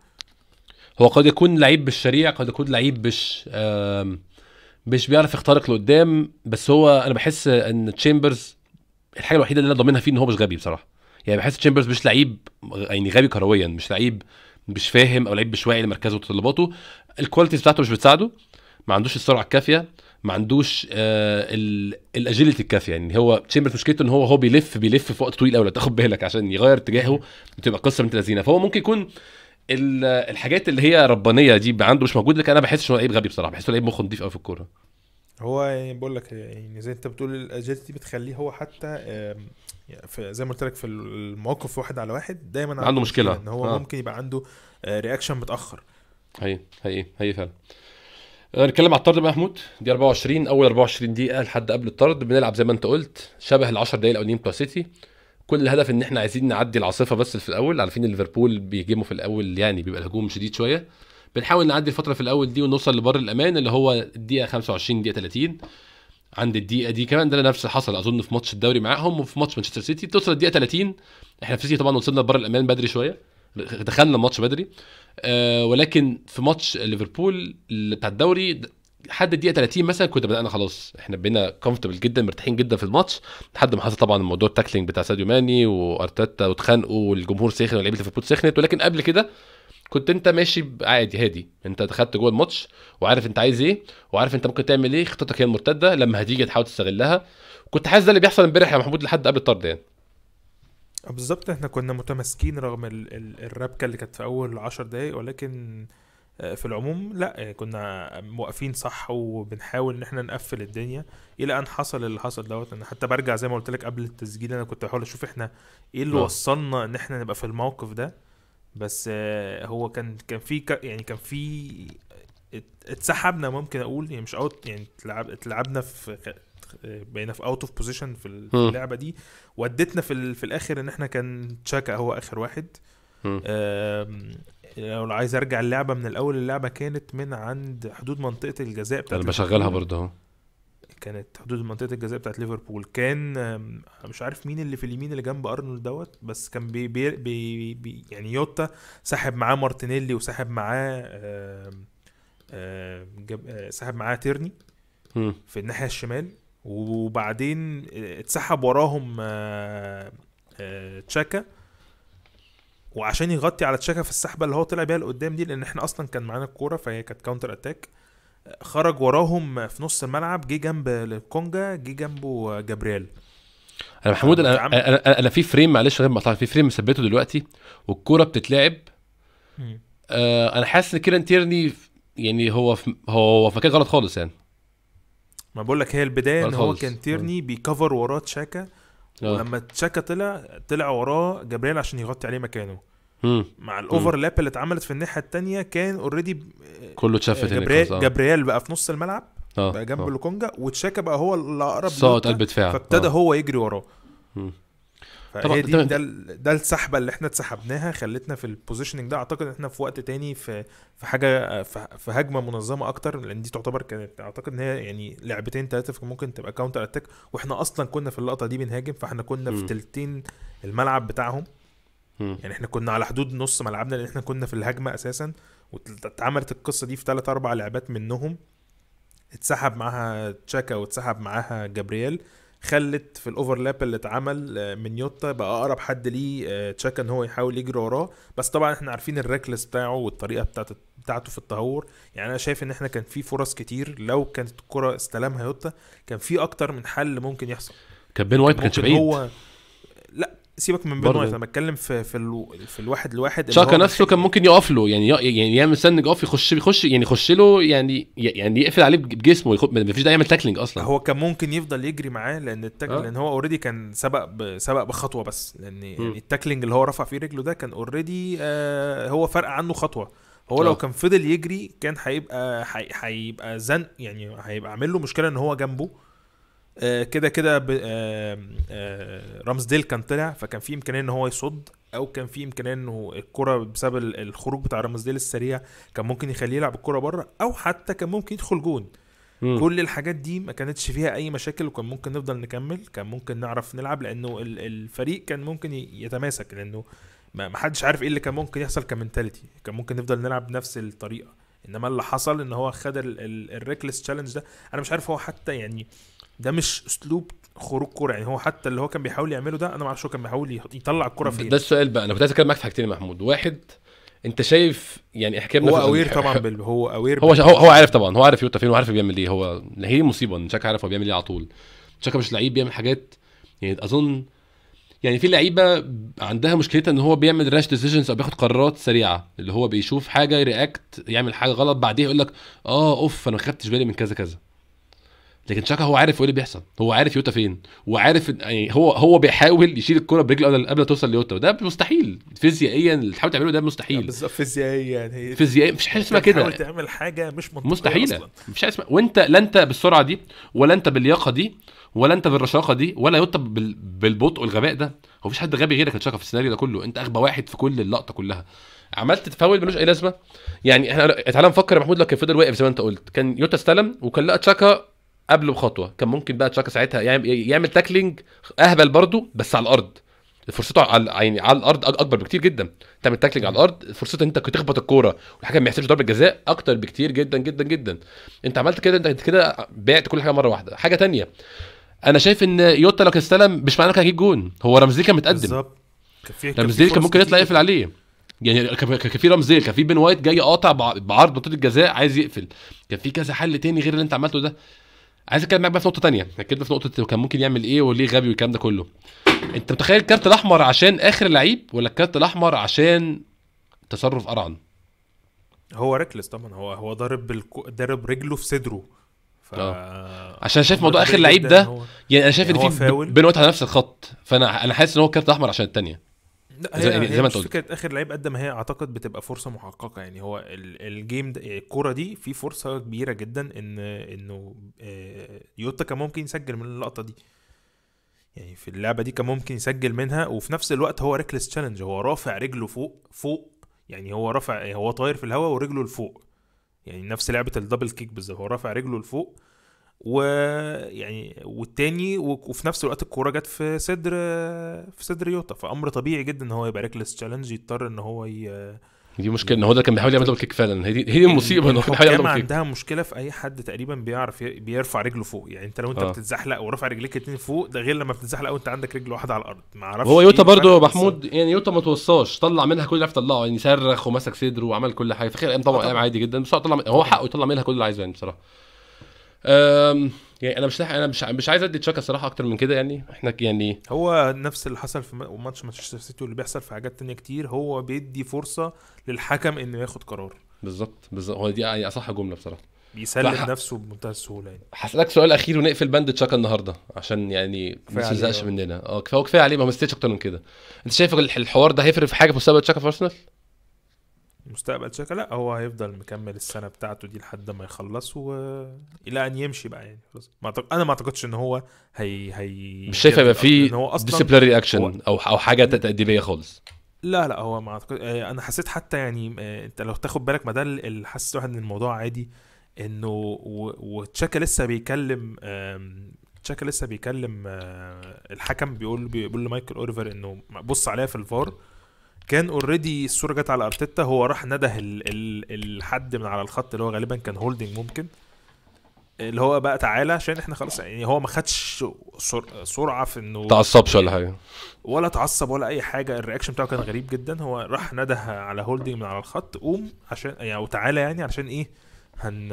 هو قد يكون لعيب مش سريع قد يكون لعيب مش مش بيعرف يخترق لقدام بس هو أنا بحس إن تشامبرز الحاجة الوحيدة اللي أنا ضامنها فيه إن هو مش غبي بصراحة. يعني بحس تشامبرز مش لعيب يعني غبي كرويا مش لعيب مش فاهم أو لعيب مش واعي لمركزه وتطلباته. ال qualities بتاعته مش بتساعده. ما عندوش السرعة الكافية ما عندوش آه ال agility الكافية. يعني هو تشامبرز مشكلته ان هو هو بيلف بيلف في وقت طويل قوي لو تاخد بالك عشان يغير اتجاهه بتبقى قصة بنت لذينة. فهو ممكن يكون ال- الحاجات اللي هي ربانية دي عنده مش موجود لكن أنا بحس انه لعيب غبي بصراحة بحسه لعيب مخه نضيف قوي في الكورة. هو يعني بقول لك يعني زي أنت بتقول ال agility بتخليه هو حتى في زي ما قلت لك في المواقف واحد على واحد دايما عنده مشكلة. إن هو آه. ممكن يبقى عنده reaction متأخر. هي هي هي فعلا. آه، نتكلم على الطرد محمود. دي 24 أول 24 دقيقة لحد قبل الطرد. بنلعب زي ما أنت قلت شبه ال 10 دقايق الأولانيين بتوع سيتي. كل الهدف إن إحنا عايزين نعدي العاصفة بس في الأول. عارفين ليفربول بيهاجموا في الأول يعني بيبقى الهجوم شديد شوية. بنحاول نعدي الفترة في الأول دي ونوصل لبر الأمان اللي هو الدقيقة 25 دقيقة 30 عند الدقيقة دي كمان ده نفس اللي حصل. أظن في ماتش الدوري معاهم وفي ماتش مانشستر سيتي. توصل الدقيقه 30 إحنا في سيتي طبعا وصلنا لبر الأمان بدري شوية. دخلنا الماتش بدري. آه ولكن في ماتش ليفربول بتاع الدوري لحد الدقيقة 30 مثلا كنا بدأنا خلاص. إحنا بقينا comfortable جدا مرتاحين جدا في الماتش لحد ما حصل طبعا موضوع ال tackling بتاع ساديو ماني وأرتيتا واتخانقوا والجمهور سخن ولعيبة ليفربول سخنت. ولكن قبل كده كنت أنت ماشي عادي هادي. أنت دخلت جوه الماتش وعارف أنت عايز إيه وعارف أنت ممكن تعمل إيه خطتك هي المرتدة. لما هتيجي تحاول تستغلها. كنت حاسس ده اللي بيحصل امبارح يا محمود لحد قبل الطرد يعني. آه، بالظبط إحنا كنا متماسكين رغم ال ال الربكة اللي كانت في أول عشر دقايق ولكن آه، في العموم لا يعني كنا موقفين صح وبنحاول إن إحنا نقفل الدنيا إلى أن حصل اللي حصل دوت أنا حتى برجع زي ما قلت لك قبل التسجيل أنا كنت بحاول أشوف إحنا إيه اللي آه. وصلنا إن إحنا نبقى في الموقف ده بس آه، هو كان كان في ك- يعني كان في ات- اتسحبنا ممكن أقول يعني مش اوت يعني اتلعب اتلعبنا في بقينا في out of position في. اللعبة دي ودتنا في ال- في الآخر إن إحنا كان تشاكا هو آخر واحد لو عايز أرجع اللعبة من الأول اللعبة كانت من عند حدود منطقة الجزاء بتاعت أنا بشغلها. برضه أهو كانت حدود منطقة الجزاء بتاعت ليفربول كان مش عارف مين اللي في اليمين اللي جنب أرنولد دوت بس كان بي بي بي بي يعني يوتا سحب معاه مارتينيلي وسحب معاه آه، سحب معاه تيرني. في الناحية الشمال وبعدين اتسحب وراهم آه، آه، تشاكا. وعشان يغطي على تشاكا في السحبة اللي هو طلع بيها لقدام دي لأن إحنا أصلا كان معانا الكورة فهي كانت counter attack خرج وراهم في نص الملعب جه جنب لوكونجا جه جنبه جابرييل. أنا محمود أنا أنا, أنا, في frame معلش غير ما اطلع في frame مثبته دلوقتي والكورة بتتلعب. آه أنا حاسس إن كيران تيرني يعني هو في هو في مكان غلط خالص يعني. ما بقول لك هي البداية إن هو. كان تيرني بي cover وراه تشاكا آه. ولما تشاكا طلع طلع وراه جابرييل عشان يغطي عليه مكانه مم. مع ال overlap اللي اتعملت في الناحية التانية كان already كله اتشفت آه. جابرييل بقى في نص الملعب آه بقى جنب آه. لوكونجا وتشاكا بقى هو اللي اقرب ليوتا، قلب دفاع فابتدى آه. هو يجري وراه مم. فهي دي ده- ده, ال- ده السحبة اللي إحنا اتسحبناها خلتنا في ال positioning ده. أعتقد إحنا في وقت تاني في في حاجة في, في هجمة منظمة أكتر لأن دي تعتبر كانت أعتقد إن هي يعني لعبتين ثلاثة فممكن تبقى counter attack وإحنا أصلا كنا في اللقطة دي بنهاجم فإحنا كنا في مم. تلتين الملعب بتاعهم. مم. يعني إحنا كنا على حدود نص ملعبنا لأن إحنا كنا في الهجمة أساسا. واتعملت القصة دي في ثلاث أربع لعبات منهم. اتسحب معاها تشاكا واتسحب معاها جابرييل. خلت في ال overlap اللي اتعمل آه، من يوتا بقى أقرب حد ليه آه، تشاكا إن هو يحاول يجري وراه. بس طبعا إحنا عارفين ال reckless بتاعه والطريقة بتاعت بتاعته في التهور يعني أنا شايف إن إحنا كان في فرص كتير. لو كانت الكرة استلمها يوتا كان في أكتر من حل ممكن يحصل. كان بين وايت ما كانش بعيد. هو لا سيبك من بين. وايت أنا بتكلم في في, ألو... في الواحد لواحد تشاكا نفسه كان ممكن يقف له يعني يعني يعمل stand off يخش يخش يعني يخش له يعني يعني يقفل عليه بجسمه يخ- ما فيش داعي يعمل tackling أصلا هو كان ممكن يفضل يجري معاه لأن ال tackle آه. لأن هو already كان سبق ب... سبق بخطوة بس لأن. يعني ال tackling اللي هو رفع فيه رجله ده كان already آه هو فرق عنه خطوة هو آه. لو كان فضل يجري كان هيبقى هي- هيبقى زنق يعني هيبقى عامل له مشكلة إن هو جنبه آه، كده كده ب- آه، آه، رامزديل كان طلع فكان في إمكانية إن هو يصد أو كان في إمكانية إنه الكرة بسبب ال- الخروج بتاع رامزديل السريع كان ممكن يخليه يلعب الكرة بره أو حتى كان ممكن يدخل جون. مم. كل الحاجات دي ما كانتش فيها أي مشاكل وكان ممكن نفضل نكمل كان ممكن نعرف نلعب لأنه ال- الفريق كان ممكن يتماسك لأنه ما حدش عارف إيه اللي كان ممكن يحصل ك mentality. كان ممكن نفضل نلعب بنفس الطريقة. إنما اللي حصل إن هو خد ال reckless challenge ده. أنا مش عارف هو حتى يعني ده مش أسلوب خروج كورة. يعني هو حتى اللي هو كان بيحاول يعمله ده أنا ما أعرفش هو كان بيحاول يح- يطلع الكورة فين. ده السؤال بقى. أنا كنت عايز أتكلم معاك في حاجتين يا محمود. واحد أنت شايف يعني حكايه هو aware طبعا بال... هو aware هو هو هو عارف طبعا. هو عارف يوتا فين وعارف بيعمل إيه. هو هي مصيبة إن شاكا عارف هو بيعمل إيه على طول. شاكا مش لعيب بيعمل حاجات يعني أظن يعني في لعيبة عندها مشكلتها إن هو بيعمل rash decisions أو بياخد قرارات سريعة اللي هو بيشوف حاجة ي react يعمل حاجة غلط بعديها يقول لك آه أوف أنا ما خدتش بالي من كذا كذا. لكن شاكا هو عارف إيه اللي بيحصل. هو عارف يوتا فين. وعارف يعني هو هو بيحاول يشيل الكرة برجله قبل قبل ما توصل ليوتا. وده مستحيل. فيزيائيا اللي تحاول تعمله ده مستحيل. بالظبط فيزيائيا. هي فيزيائيا مفيش حاجة اسمها كده. تعمل حاجة مش منطقية مستحيلة. مفيش حاجة اسمها وأنت لا أنت بالسرعة دي ولا أنت باللياقة دي ولا أنت بالرشاقة دي ولا يوتا بال... بالبطء والغباء ده. هو مفيش حد غبي غيرك يا تشاكا في السيناريو ده كله. أنت أغبى واحد في كل اللقطة كلها. عملت تفاول ملوش أي لازمة. يعني إحنا تعالى نفكر يا محمود لو كان فضل واقف زي ما أنت قلت. كان يوتا استلم وكان لقى تشاكا قبله بخطوة. كان ممكن بقى تشاكا ساعتها يعمل, يعمل tackling أهبل برضه بس على الأرض. فرصته على يعني على الأرض أكبر بكتير جدا. تعمل tackling على الأرض فرصتك أنت تخبط الكورة والحكم ما يحسبش ضربة جزاء أكتر بكتير جدا جدا جدا. أنت عملت كده أنت كده بعت كل حاجة مرة واحدة. حاجة تانية أنا شايف إن يوتا لو كان استلم مش معناه كان هيجيب جون. هو رمزي كان متقدم. بالظبط. رمزي كان ممكن يطلع. يقفل عليه. يعني كان في رمزي كان في بين وايت جاي قاطع بع- بعرض منطقه الجزاء عايز يقفل. كان في كذا حل تاني غير اللي أنت عملته ده. عايز أتكلم معاك بقى في نقطة تانية. كده في نقطة كان ممكن يعمل إيه وليه غبي والكلام ده كله. أنت متخيل الكارت الأحمر عشان آخر لعيب ولا الكارت الأحمر عشان تصرف قرعن هو reckless طبعا. هو هو ضارب بالكو... ضارب رجله في صدره. ف عشان شايف موضوع آخر لعيب ده هو... يعني أنا شايف يعني إن في بين وايت على نفس الخط. فانا أنا حاسس إن هو كارت أحمر عشان الثانية لا زي- هي, هي زي ما قلت. فكرة آخر لعيب قد ما هي أعتقد بتبقى فرصة محققة. يعني هو ال- ال game ده يعني الكورة دي في فرصة كبيرة جدا ان إنه آه، يوتا كان ممكن يسجل من اللقطة دي. يعني في اللعبة دي كان ممكن يسجل منها وفي نفس الوقت هو reckless challenge هو رافع رجله فوق فوق. يعني هو رافع هو طاير في الهواء ورجله لفوق. يعني نفس لعبة ال double kick بالظبط. هو رافع رجله لفوق ويعني والتاني وفي نفس الوقت الكورة جت في صدر في صدر يوتا. فأمر طبيعي جدا إن هو يبقى reckless challenge يضطر إن هو ي... دي مشكلة إن هو ده كان بيحاول يعمل double kick فعلا. هي دي هي المصيبة إن هو بيحاول يعمل double kick عندها مشكلة في أي حد تقريبا بيعرف. بيرفع رجله فوق. يعني أنت لو أنت آه. بتتزحلق ورافع رجليك اتنين فوق ده غير لما بتتزحلق وانت عندك رجل واحدة على الأرض. ما أعرفش هو إيه يوتا الفرق، برضه بس- محمود يعني يوتا ما توصاش. طلع منها كل اللي عرف يطلعه. يعني صرخ ومسك صدره وعمل كل حاجة. في خير أيام طبعا. أيام عادي جدا. بس هو طلع هو حقه يطلع منها كل اللي عايزه يعني بصراحة. يعني أنا مش أنا مش مش عايز أدي تشاكا الصراحه أكتر من كده يعني. إحنا يعني هو نفس اللي حصل في ماتش مانشستر سيتي واللي بيحصل في حاجات تانية كتير. هو بيدي فرصة للحكم إنه ياخد قرار. بالظبط بالظبط. هو دي يعني أصح جملة بصراحة. بيسلم لا، ح- نفسه بمنتهى السهولة يعني. هسألك سؤال أخير ونقفل بند تشاكا النهارده عشان يعني ما تزهقش. مننا. آه كفايه كفاية عليه ما مستيتش أكتر من كده. أنت شايف الح- الحوار ده هيفرق في حاجة في مستقبل تشاكا في أرسنال؟ مستقبل تشاكا لا هو هيفضل مكمل السنة بتاعته دي لحد ما يخلص و إلى أن يمشي بقى يعني خلاص. أنا ما أعتقدش إن هو هي هي مش شايف هيبقى في disciplinary action أو أو حاجة تأديبية خالص لا لا هو ما اعتقد آه، أنا حسيت حتى يعني آه، أنت لو تاخد بالك ما ده اللي حاسس الواحد إن الموضوع عادي إنه وتشاكا لسه بيكلم تشاكا لسه بيكلم آه، الحكم بيقول بيقول لمايكل اوليفر إنه بص عليها في الفار كان already الصورة جت على أرتيتا هو راح نده ال ال الحد من على الخط اللي هو غالبا كان هولدنج ممكن. اللي هو بقى تعالى عشان إحنا خلاص يعني هو ما خدش سر- سرعة في إنه تعصبش ولا حاجة. ولا اتعصب ولا أي حاجة ال reaction بتاعه كان غريب جدا. هو راح نده على هولدنج من على الخط قوم عشان يعني أو تعالى يعني عشان إيه هن...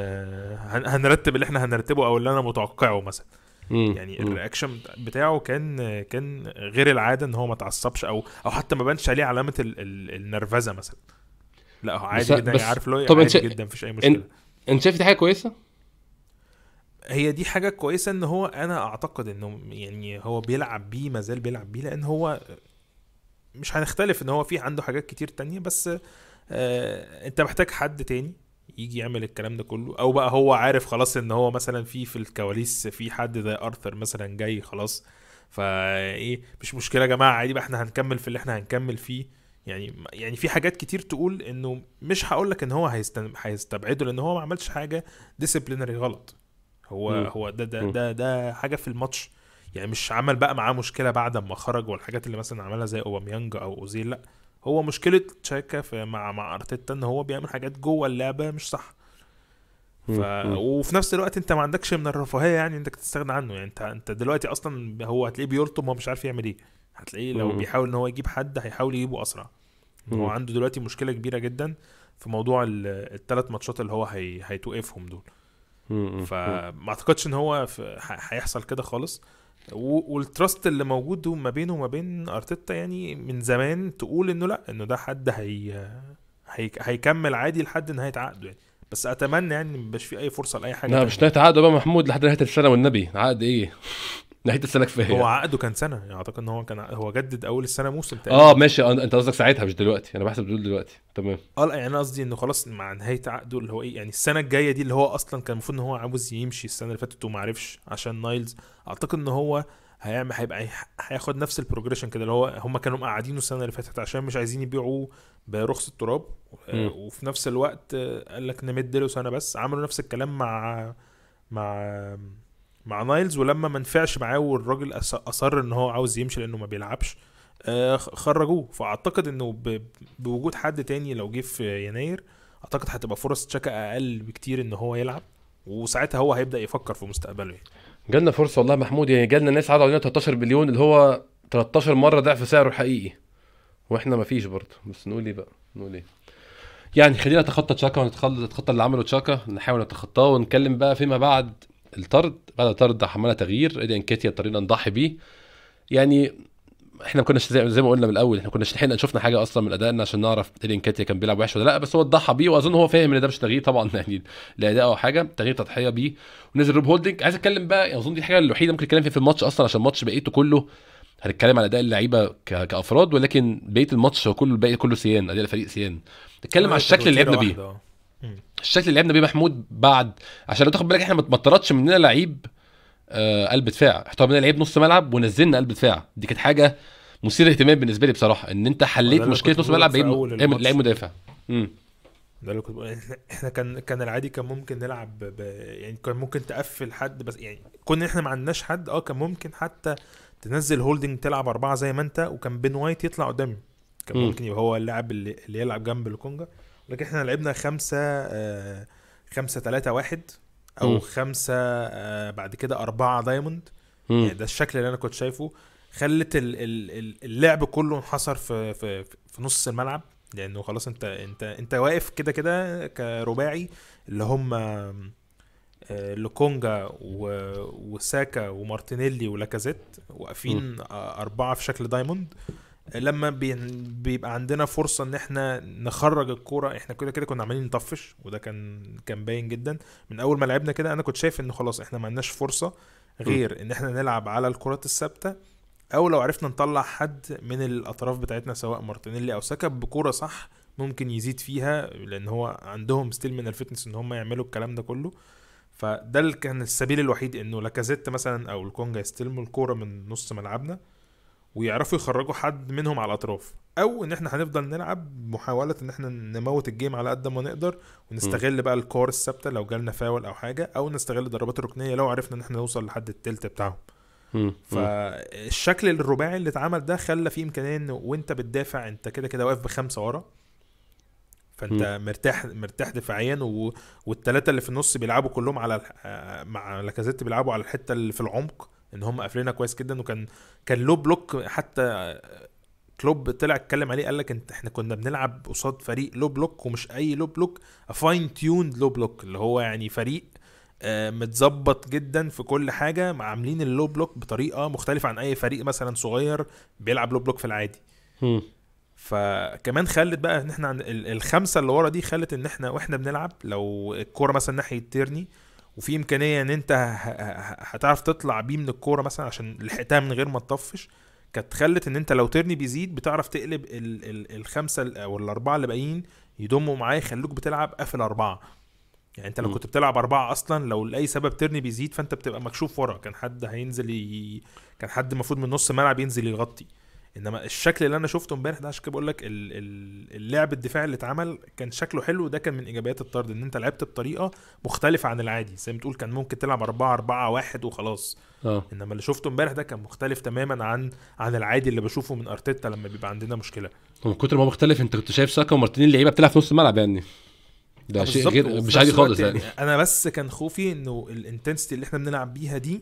هن... هنرتب اللي إحنا هنرتبه أو اللي أنا متوقعه مثلا. مم. يعني. ال reaction بتاعه كان كان غير العادة إن هو ما اتعصبش أو أو حتى ما بانش عليه علامة ال... ال... النرفزة مثلا لا هو عادي جدا بس- عارف هو طب عادي انت- جدا مفيش أي مشكلة أنت شايف دي حاجة كويسة هي دي حاجة كويسة إن هو أنا أعتقد إنه يعني هو بيلعب بيه ما زال بيلعب بيه لأن هو مش هنختلف إن هو في عنده حاجات كتير تانية بس آه أنت محتاج حد تاني يجي يعمل الكلام ده كله أو بقى هو عارف خلاص إن هو مثلا في في الكواليس في حد زي أرثر مثلا جاي خلاص. فإيه مش مشكلة يا جماعة عادي بقى إحنا هنكمل في اللي إحنا هنكمل فيه. يعني يعني في حاجات كتير تقول إنه مش هقول لك إن هو هيستن... هيستبعده لأن هو ما عملش حاجة disciplinary غلط. هو مم. هو ده ده. ده ده حاجة في الماتش. يعني مش عمل بقى معاه مشكلة بعد ما خرج والحاجات اللي مثلا عملها زي أوباميانج أو أوزيل لأ. هو مشكلة تشاكا في مع مع أرتيتا إن هو بيعمل حاجات جوه اللعبة مش صح. ف... وفي نفس الوقت أنت ما عندكش من الرفاهية يعني إنك تستغنى عنه. يعني أنت أنت دلوقتي أصلا هو هتلاقيه بيلطم وهو مش عارف يعمل إيه. هتلاقيه لو. بيحاول إن هو يجيب حد هيحاول يجيبه أسرع. هو. عنده دلوقتي مشكلة كبيرة جدا في موضوع الثلاث ماتشات اللي هو هي... هيتوقفهم دول. فما أعتقدش إن هو في- ح- هيحصل كده خالص. والتراست اللي موجود ما بينه وما بين أرتيتا يعني من زمان تقول إنه لأ إنه ده حد هي هي هيكمل عادي لحد نهاية عقده يعني. بس أتمنى يعني ما يبقاش في أي فرصة لأي حاجة لا. مش نهاية عقد بقى محمود لحد نهاية السنة والنبي. عقد إيه؟ نهاية السنة كفاية. هو عقده كان سنة يعني أعتقد إن هو كان هو جدد أول السنة موسم تقريبا. آه ماشي. آه، أنت قصدك ساعتها مش دلوقتي. أنا بحسب دول دلوقتي. تمام. آه لا يعني أنا قصدي إنه خلاص مع نهاية عقده اللي هو إيه يعني السنة الجاية دي اللي هو أصلا كان المفروض إن هو عاوز يمشي السنة اللي فاتت وما عرفش عشان نايلز. أعتقد إن هو هيعمل هيبقى هياخد نفس ال progression كده اللي هو هم كانوا مقعدينه السنة اللي فاتت عشان مش عايزين يبيعوه برخص التراب. آه، مم. وفي نفس الوقت آه، قال لك نمد له سنة بس. عملوا نفس الكلام مع مع مع نايلز ولما ما نفعش معاه والراجل أصر إن هو عاوز يمشي لأنه ما بيلعبش آه، خرجوه. فأعتقد إنه بوجود حد تاني لو جه في يناير أعتقد هتبقى فرص تشاكا أقل بكتير إن هو يلعب وساعتها هو هيبدأ يفكر في مستقبله يعني. جالنا فرصة والله محمود يعني جالنا ناس عرضوا علينا 13 مليون اللي هو 13 مرة ضعف سعره الحقيقي. وإحنا ما فيش برضه. بس نقول إيه بقى؟ نقول إيه؟ يعني خلينا نتخطى تشاكا ونتخطى اللي عمله تشاكا نحاول نتخطاه ونتكلم بقى فيما بعد الطرد بعد الطرد عملنا تغيير إيدي انكيتيا اضطرينا نضحي بيه. يعني إحنا ما كناش زي, زي ما قلنا من الأول إحنا كناش لحقنا شفنا حاجة أصلا من أدائنا عشان نعرف إيدي انكيتيا كان بيلعب وحش ولا لأ بس هو اتضحى بيه وأظن هو فاهم إن ده مش تغيير طبعا يعني لأداء أو حاجة تغيير تضحية بيه. ونزل روب هولدنج. عايز أتكلم بقى يعني أظن دي الحاجة الوحيدة ممكن نتكلم فيها في الماتش أصلا عشان الماتش بقيته كله هنتكلم على أداء اللعيبة كأفراد ولكن بقية الماتش هو كله الباقي كله سيان أداء الفريق سيان. نتكلم على الشكل اللي لعبنا بيه. الشكل اللي لعبنا بيه محمود بعد عشان لو تاخد بالك إحنا ما اتطردش مننا لعيب آه قلب دفاع. إحنا مننا لعيب نص ملعب ونزلنا قلب دفاع. دي كانت حاجة مثيرة اهتمام بالنسبة لي بصراحة إن أنت حليت مشكلة نص ملعب بعيد أول لعيب مدافع. امم ده اللي كنت بقول إحنا كان كان العادي كان ممكن نلعب ب... يعني كان ممكن تقفل حد بس يعني كنا إحنا ما عندناش حد آه كان ممكن حتى تنزل هولدنج تلعب أربعة زي ما أنت وكان بين وايت يطلع قدامي. كان مم. ممكن يبقى هو اللاعب اللي, اللي يلعب جنب لوكونجا لكن إحنا لعبنا خمسة آه خمسة تلاتة واحد أو مم. خمسة آه بعد كده أربعة diamond. يعني ده الشكل اللي أنا كنت شايفه. خلت ال- ال- ال- اللعب كله انحصر في في في نص الملعب. لأنه خلاص أنت أنت أنت واقف كده كده كرباعي اللي هم آه، لوكونجا وساكا ومارتينيلي ولاكازيت واقفين أربعة في شكل diamond. لما بي- بيبقى عندنا فرصة إن إحنا نخرج الكورة إحنا كده كده كنا عمالين نطفش وده كان كان باين جدا. من أول ما لعبنا كده أنا كنت شايف إن خلاص إحنا ما عندناش فرصة غير إن إحنا نلعب على الكرات الثابتة أو لو عرفنا نطلع حد من الأطراف بتاعتنا سواء مارتينيلي أو ساكا بكورة صح ممكن يزيد فيها لأن هو عندهم still من ال fitness إن هم يعملوا الكلام ده كله. فده كان السبيل الوحيد إنه لاكازيت مثلا أو لوكونجا يستلموا الكورة من نص ملعبنا. ويعرفوا يخرجوا حد منهم على الأطراف. أو إن إحنا هنفضل نلعب محاولة إن إحنا نموت ال game على قد ما نقدر ونستغل بقى الكور الثابتة لو جالنا فاول أو حاجة أو نستغل الضربات الركنية لو عرفنا إن إحنا نوصل لحد التلت بتاعهم. فالشكل الرباعي اللي اتعمل ده خلى فيه إمكانية انه وأنت بتدافع أنت كده كده واقف بخمسة ورا. فأنت مرتاح مرتاح دفاعيا و... والثلاثه اللي في النص بيلعبوا كلهم على مع لاكازيت بيلعبوا على الحتة اللي في العمق. إن هم قافلينها كويس جدا وكان كان low block حتى كلوب طلع اتكلم عليه قال لك انت إحنا كنا بنلعب قصاد فريق low block ومش أي low block fine tuned low block اللي هو يعني فريق آه، متظبط جدا في كل حاجة عاملين ال low block بطريقة مختلفة عن أي فريق مثلا صغير بيلعب low block في العادي. فكمان خلت بقى إن إحنا الخمسة اللي ورا دي خلت إن إحنا وإحنا بنلعب لو الكورة مثلا ناحية تيرني وفي إمكانية إن أنت هتعرف تطلع بيه من الكورة مثلا عشان لحقتها من غير ما تطفش كانت خلت إن أنت لو ترني بيزيد بتعرف تقلب ال ال الخمسة ال- أو الأربعة اللي باقيين يضموا معاه يخلوك بتلعب قافل أربعة. يعني أنت لو. كنت بتلعب أربعة أصلا لو لأي سبب ترني بيزيد فأنت بتبقى مكشوف ورا. كان حد هينزل ي... كان حد المفروض من نص الملعب ينزل يغطي. إنما الشكل اللي أنا شفته امبارح ده عشان كده بقول لك ال- ال- اللعب الدفاعي اللي اتعمل كان شكله حلو وده كان من إيجابيات الطرد إن أنت لعبت بطريقة مختلفة عن العادي. زي ما تقول كان ممكن تلعب 4 4 1 وخلاص. آه. إنما اللي شفته امبارح ده كان مختلف تماما عن عن العادي اللي بشوفه من أرتيتا لما بيبقى عندنا مشكلة. من كتر ما هو مختلف أنت كنت شايف ساكا ومارتينيلي لعيبة بتلعب في نص الملعب يعني. ده شيء بالظبط، غير مش عادي خالص يعني. أنا بس كان خوفي إنه الانتنسيتي اللي إحنا بنلعب بيها دي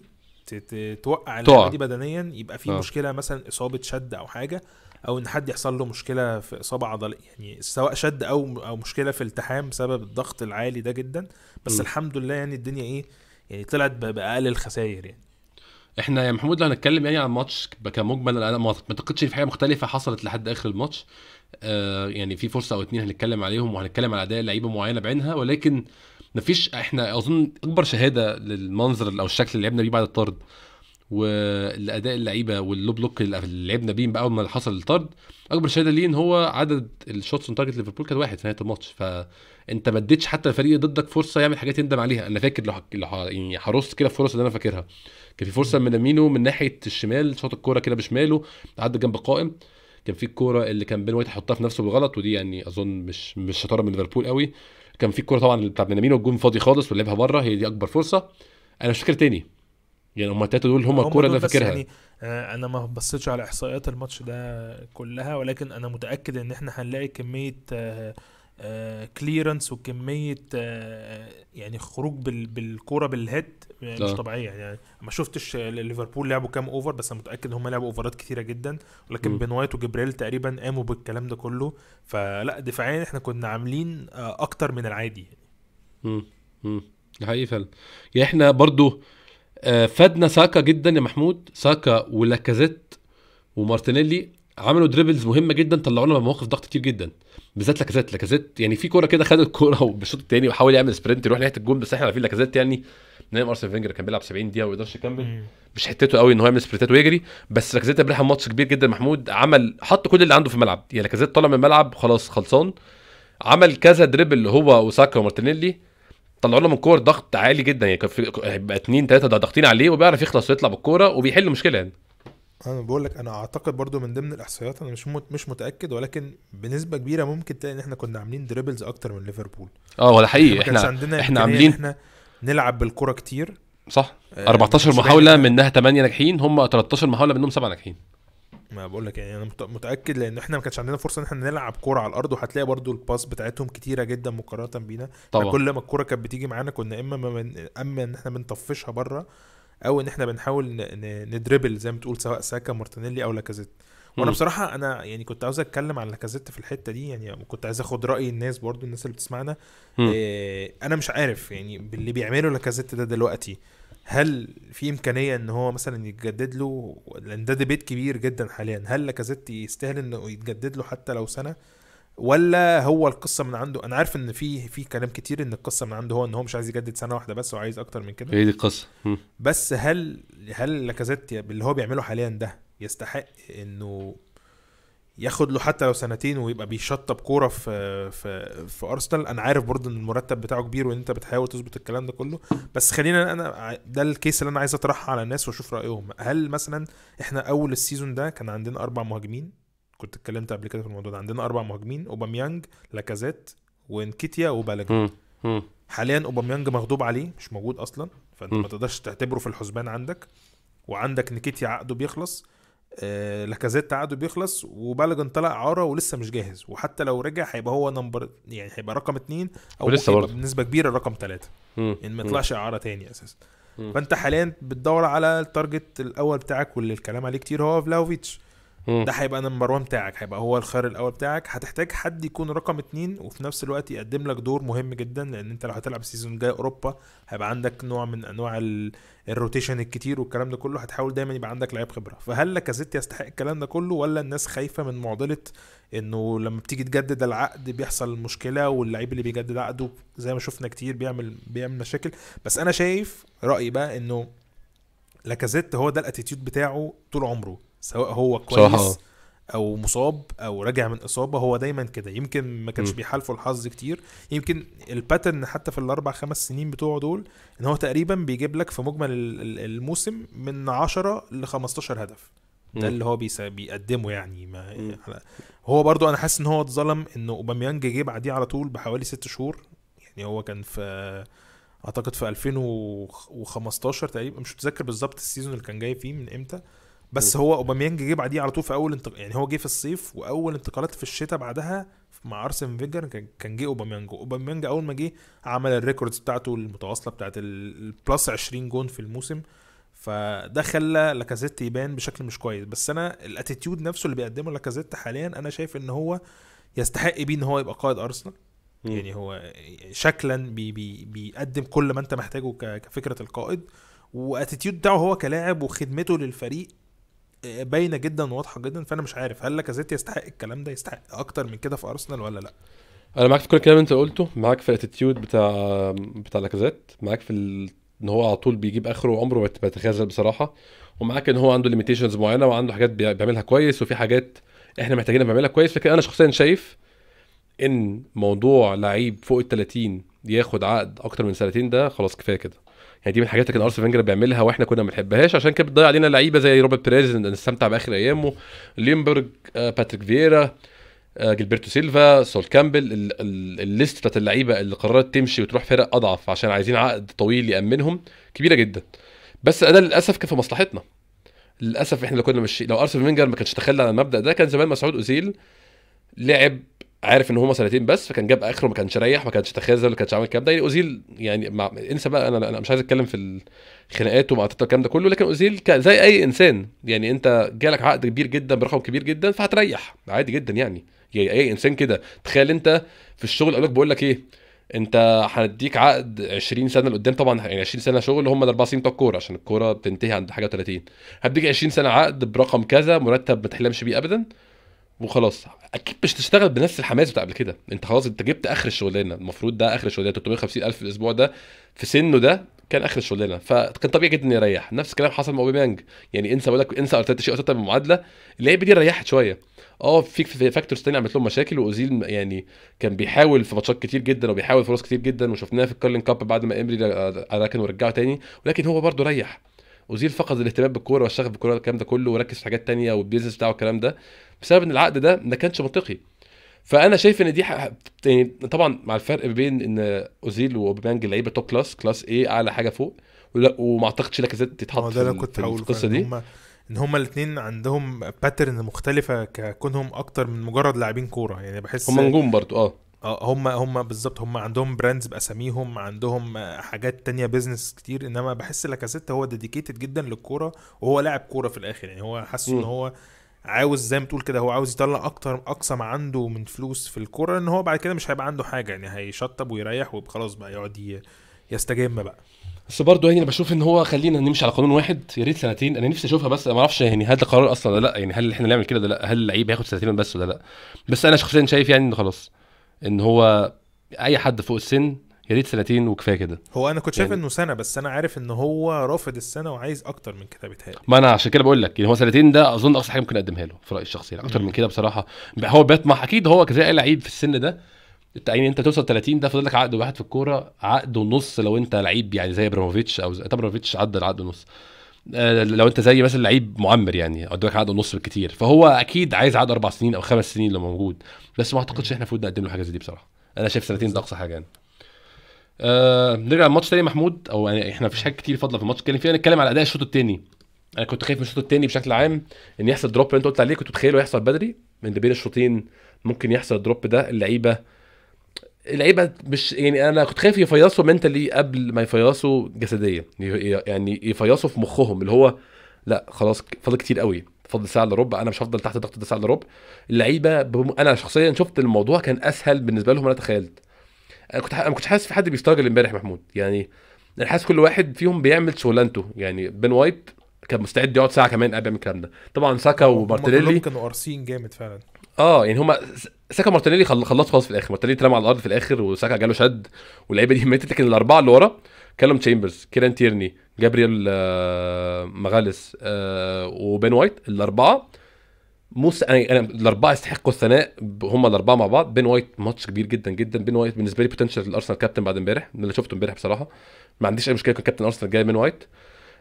توقع. اللعبة دي بدنيا يبقى في آه. مشكلة مثلا إصابة شد أو حاجة أو إن حد يحصل له مشكلة في إصابة عضلية يعني سواء شد أو أو مشكلة في التحام بسبب الضغط العالي ده جدا بس م. الحمد لله يعني الدنيا إيه يعني طلعت بأقل الخسائر يعني إحنا يا محمود لو هنتكلم يعني عن الماتش كمجمل أنا ما أعتقدش ان في حاجة مختلفة حصلت لحد آخر الماتش آه يعني في فرصة أو اتنين هنتكلم عليهم وهنتكلم على أداء لعيبة معينة بعينها ولكن مفيش إحنا أظن أكبر شهادة للمنظر أو الشكل اللي لعبنا بيه بعد الطرد والأداء اللعيبة وال low block اللي لعبنا بيه اول ما حصل الطرد أكبر شهادة ليه إن هو عدد ال shots on target ليفربول كان واحد في نهاية الماتش. فأنت ما اديتش حتى الفريق ضدك فرصة يعمل حاجات يندم عليها. أنا فاكر لو يعني هرص كده الفرص اللي أنا فاكرها. كان في فرصة مينامينو من ناحية الشمال شاط الكورة كده بشماله عدى جنب قائم. كان في الكورة اللي كان بين وايت حطها في نفسه بالغلط ودي يعني أظن مش مش شطارة من ليفربول قوي. كان في الكوره طبعا بتاع مينامينو الجون فاضي خالص ولعبها بره هي دي أكبر فرصة. أنا مش فاكر تاني. يعني هم التلاتة دول هم الكورة اللي أنا فاكرها. يعني آه، أنا ما بصيتش على إحصائيات الماتش ده كلها ولكن أنا متأكد إن إحنا هنلاقي كمية clearance وكمية آه، يعني خروج بال- بالكورة بال head. آه، مش آه. طبيعية يعني ما شفتش ليفربول لعبوا كام over بس أنا متأكد إن هم لعبوا اوفرات كتيرة جدا ولكن. بين وايت وجبريل تقريبا قاموا بالكلام ده كله فلا دفاعيا إحنا كنا عاملين آه، أكتر من العادي مم. مم. ده حقيقي فعلا يعني إحنا برضو آه، فادنا ساكا جدا يا محمود ساكا ولاكازيت ومارتينيلي عملوا dribbles مهمة جدا طلعونا مواقف ضغط كتير جدا بالذات لاكازيت لاكازيت يعني في كورة كده خد الكورة وبالشوط الثاني وحاول يعمل sprint يروح ناحية الجون بس إحنا عارفين لاكازيت يعني من أيام ارسنال فينجر كان بيلعب 70 دقيقة وما يقدرش يكمل مش حتته قوي إن هو يعمل سبرنتات ويجري بس لاكازيت بيلعب ماتش كبير جدا محمود عمل حط كل اللي عنده في الملعب. يعني لاكازيت طلع من الملعب خلاص خلصان. عمل كذا dribble هو وساكا ومارتينيلي. طلعوا له من كور ضغط عالي جدا. يعني كان في هيبقى اتنين تلاتة ضاغطين عليه وبيعرف يخلص ويطلع بالكورة وبيحل مشكلة يعني. أنا بقول لك أنا أعتقد برضو من ضمن الإحصائيات أنا مش مش متأكد ولكن بنسبة كبيرة ممكن تلاقي إن إحنا كنا عاملين dribbles أكتر من ليفربول. آه ولا حقيقي. إحنا إحنا عاملين إحنا نلعب بالكرة كتير. صح. آه، 14 مش باين محاوله منها 8 ناجحين هم 13 محاولة منهم 7 ناجحين. ما بقول لك يعني أنا مت- متأكد لأن إحنا ما كانش عندنا فرصة إن إحنا نلعب كوره على الأرض وهتلاقي برضو ال pass بتاعتهم كتيرة جدا مقارنة بينا. طبعا. كل ما الكوره كانت بتيجي معانا كنا إما ما من إما إن إحنا بنطفشها بره أو إن إحنا بنحاول ندربل زي ما تقول سواء ساكا مارتينيلي أو لاكازيت. وأنا. بصراحة أنا يعني كنت عاوز اتكلم عن لاكازيت في الحتة دي يعني كنت عايز اخد رأي الناس برضو الناس اللي بتسمعنا. إيه أنا مش عارف يعني باللي بيعمله لاكازيت ده دلوقتي هل في امكانية ان هو مثلا يتجدد له لأن ده ديبيت كبير جدا حاليا هل لاكازيت يستاهل انه يتجدد له حتى لو سنة ولا هو القصة من عنده أنا عارف ان في في كلام كتير ان القصة من عنده هو ان هو مش عايز يجدد سنة واحدة بس وعايز أكتر من كده هي دي القصة. بس هل هل لاكازيت باللي هو بيعمله حاليا ده يستحق إنه ياخد له حتى لو سنتين ويبقى بيشطب كورة في في في أرسنال. أنا عارف برضه إن المرتب بتاعه كبير وإن أنت بتحاول تظبط الكلام ده كله. بس خلينا أنا ده ال case اللي أنا عايز أطرحها على الناس وأشوف رأيهم. هل مثلا إحنا أول ال season ده كان عندنا أربع مهاجمين؟ كنت اتكلمت قبل كده في الموضوع ده. عندنا أربع مهاجمين أوباميانج لاكازيت وإنكيتيا وبالوجون. حاليا أوباميانج مغضوب عليه مش موجود أصلا. فأنت. ما تقدرش تعتبره في الحسبان عندك. وعندك نكيتيا عقده بيخلص. لاكازيت عقده بيخلص وبالجن طلع إعارة ولسه مش جاهز وحتى لو رجع هيبقى هو number يعني هيبقى رقم اتنين أو ولسه برضه. بنسبة كبيرة رقم ثلاثة مم. يعني ما. يطلعش إعارة تاني أساسا. فأنت حاليا بتدور على ال target الأول بتاعك واللي الكلام عليه كتير هو فلاوفيتش ده هيبقى number 1 بتاعك هيبقى هو الخيار الأول بتاعك. هتحتاج حد يكون رقم اتنين وفي نفس الوقت يقدم لك دور مهم جدا لأن أنت لو هتلعب السيزون الجاي أوروبا هيبقى عندك نوع من أنواع ال- ال rotation الكتير والكلام ده كله. هتحاول دايما يبقى عندك لعيب خبرة. فهل لاكازيت يستحق الكلام ده كله ولا الناس خايفة من معضلة إنه لما بتيجي تجدد العقد بيحصل مشكلة واللعيب اللي بيجدد عقده زي ما شفنا كتير بيعمل بيعمل مشاكل؟ بس أنا شايف رأيي بقى إنه لاكازيت هو ده ال attitude بتاعه طول عمره. سواء هو كويس آه. أو مصاب أو راجع من إصابة هو دايما كده يمكن ما كانش. بيحالفه الحظ كتير يمكن ال pattern حتى في الأربع خمس سنين بتوعه دول إن هو تقريبا بيجيب لك في مجمل ال- ال- الموسم من 10 ل 15 هدف ده مم. اللي هو بيقدمه يعني ما مم. على- هو برضو أنا حاسس إن هو اتظلم إنه اوباميانج جه بعديه على طول بحوالي ست شهور يعني هو كان في أعتقد في 2015 تقريبا مش متذكر بالظبط ال season اللي كان جاي فيه من إمتى بس. هو أوباميانج جه بعديه على طول في أول انتق... يعني هو جه في الصيف وأول انتقالات في الشتاء بعدها مع أرسن فينجر كان- كان جه أوباميانج اوباميانج أول ما جه عمل ال records بتاعته المتواصلة بتاعت ال- ال plus 20 جون في الموسم فده خلى لاكازيت يبان بشكل مش كويس بس أنا ال attitude نفسه اللي بيقدمه لاكازيت حاليا أنا شايف إن هو يستحق بيه إن هو يبقى قائد أرسنال. يعني هو شكلا بي بي بيقدم كل ما أنت محتاجه كفكرة القائد و attitude بتاعه هو كلاعب وخدمته للفريق باينة جدا وواضحة جدا فأنا مش عارف هل لاكازيت يستحق الكلام ده يستحق أكتر من كده في أرسنال ولا لأ؟ أنا معاك في كل الكلام اللي أنت قلته معاك في ال attitude بتاع بتاع لاكازيت معاك في ال... إن هو على طول بيجيب آخره وعمره ما بيتخاذل بصراحة ومعاك إن هو عنده limitations معينة وعنده حاجات بي- بيعملها كويس وفي حاجات إحنا محتاجينها بيعملها كويس. لكن أنا شخصيا شايف إن موضوع لعيب فوق ال 30 ياخد عقد أكتر من سنتين ده خلاص كفاية كده. يعني دي من الحاجات اللي كان أرسنال فينجر بيعملها وإحنا كنا ما بنحبهاش عشان كده بتضيع علينا لعيبه زي روبرت بيريز نستمتع بآخر أيامه. ليونبرج آه، باتريك فييرا آه، جيلبرتو سيلفا سول كامبل ال- ال- ال list بتاعت اللعيبة اللي قررت تمشي وتروح فرق أضعف عشان عايزين عقد طويل يأمنهم كبيرة جدا. بس ده للأسف كان في مصلحتنا. للأسف إحنا لو كنا مش لو أرسنال فينجر ما كانش تخلى عن المبدأ ده كان زمان مسعود أوزيل لعب عارف إن هما سنتين بس فكان جاب آخره ما كانش ريح ما كانش تخاذل ما كانش عامل الكلام ده. يعني أوزيل يعني مع... إنسى بقى أنا أنا مش عايز أتكلم في الخناقات ومع الكلام ده كله لكن أوزيل ك- زي أي إنسان. يعني أنت جالك عقد كبير جدا برقم كبير جدا فهتريح عادي جدا يعني. يعني أي إنسان كده. تخيل أنت في الشغل قال لك بقول لك إيه أنت هنديك عقد 20 سنة لقدام طبعا يعني 20 سنة شغل هم الأربع سنين بتوع الكورة عشان الكورة بتنتهي عند حاجة 30 هديك 20 سنة عقد برقم كذا مرتب ما تحلمش بيه ابدا. وخلاص. أكيد مش تشتغل بنفس الحماس بتاع قبل كده. أنت خلاص أنت جبت آخر الشغلانة. المفروض ده آخر الشغلانة 350 ألف الأسبوع ده. في سنه ده كان آخر الشغلانة. فكان طبيعي جدا يريح. نفس الكلام حصل مع أوباميانج. يعني انسى بقول لك انسى ارتيتا شيء ارتيتا بالمعادلة اللعيبة دي ريحت شوية. آه في factors تانية عملت لهم مشاكل وأوزيل يعني كان بيحاول في ماتشات كتير جدا وبيحاول فرص كتير جدا وشفناها في الكاراباو كاب بعد ما إمري ركن ورجعه تاني. ولكن هو برده ريح. اوزيل فقد الاهتمام بالكورة والشغف بالكورة الكلام ده كله وركز في حاجات تانية وال business بتاعه الكلام ده بسبب إن العقد ده ما كانش منطقي. فأنا شايف إن دي ح... يعني طبعا مع الفرق بين إن أوزيل وأوباميانج لعيبة top class class إيه أعلى حاجة فوق ولا وما أعتقدش لاكازيت تتحط في, في القصة دي. هم إن هما الاثنين عندهم pattern مختلفة ككونهم أكتر من مجرد لاعبين كورة يعني بحس هم نجوم برضو آه. آه هم هم بالظبط هم عندهم brands بأساميهم عندهم آه، حاجات تانية business كتير إنما بحس لاكازيت هو dedicated جدا للكورة وهو لاعب كورة في الآخر. يعني هو حاسس إن. هو عاوز زي ما تقول كده هو عاوز يطلع أكتر أقصى ما عنده من فلوس في الكورة إن هو بعد كده مش هيبقى عنده حاجة. يعني هيشطب ويريح وخلاص بقى يقعد يستجم بقى. بس برضه يعني أنا بشوف إن هو خلينا نمشي على قانون واحد يا ريت سنتين. أنا نفسي أشوفها بس ما أعرفش يعني هل ده قرار أصلا ولا لأ. يعني هل إحنا نعمل كده ولا لأ؟ هل اللعيب هياخد سنتين بس ولا لأ؟ بس أنا شخصيا شايف يعني إن خلاص. إن هو أي حد فوق السن يا ريت سنتين وكفاية كده. هو أنا كنت شايف يعني- إنه سنة بس أنا عارف إن هو رافض السنة وعايز أكتر من كده بيتهيألي. ما أنا عشان كده بقول لك يعني هو سنتين ده أظن أقصى حاجة ممكن أقدمها له في رأيي الشخصي يعني أكتر. من كده بصراحة. هو بيطمح أكيد هو كزي لعيب في السن ده. أنت يعني أنت توصل 30 ده فاضل لك عقد واحد في الكورة عقد ونص لو أنت لعيب يعني زي إبراهيموفيتش أو زي طب إبراهيموفيتش عدى العقد ونص لو انت زي مثلا لعيب معمر يعني قدامك عقد ونص بالكتير فهو أكيد عايز عقد أربع سنين أو خمس سنين لو موجود. بس ما أعتقدش إحنا المفروض نقدم له حاجة زي دي بصراحة. أنا شايف سنتين ده أقصى حاجة يعني. آه نرجع للماتش تاني محمود. أو يعني إحنا مفيش حاجة كتير فاضلة في الماتش. نتكلم فيها نتكلم على أداء الشوط التاني. أنا كنت خايف من الشوط التاني بشكل عام إن يحصل drop اللي أنت قلت عليه كنت متخيله يحصل بدري. من بين الشوطين ممكن يحصل ال drop ده اللعيبة اللعيبة مش يعني أنا كنت خايف يفيصوا mentally قبل ما يفيصوا جسديا. يعني يفيصوا في مخهم اللي هو لا خلاص فاضل كتير قوي. فاضل ساعة إلا ربع أنا مش هفضل تحت ضغط ده ساعة إلا ربع. اللعيبة بم... أنا شخصيا شفت الموضوع كان أسهل بالنسبة لهم من أنا تخيلت. أنا كنت ح... أنا ما كنتش حاسس في حد بيسترجل امبارح محمود. يعني أنا حاسس كل واحد فيهم بيعمل شغلانته. يعني بن وايت كان مستعد يقعد ساعة كمان قبل يعمل الكلام ده. طبعا ساكا ومارتينيلي كانوا قارصين جامد فعلا. آه يعني هما ساكا مارتينيلي خل- خلص خلاص في الآخر. مارتينيلي اترمى على الأرض في الآخر وساكا جاله شد واللعيبة دي ماتت لكن الأربعة اللي ورا كالوم تشامبرز كيران تيرني جابرييل آه، ماجالهايس آه، وبن وايت. الأربعة موس أنا أنا الأربعة يستحقوا الثناء هم الأربعة مع بعض. بن وايت ماتش كبير جدا جدا. بن وايت بالنسبة لي potential الأرسنال كابتن بعد امبارح اللي شفته امبارح بصراحة. ما عنديش أي مشكلة كابتن ارسنال جاي بن وايت.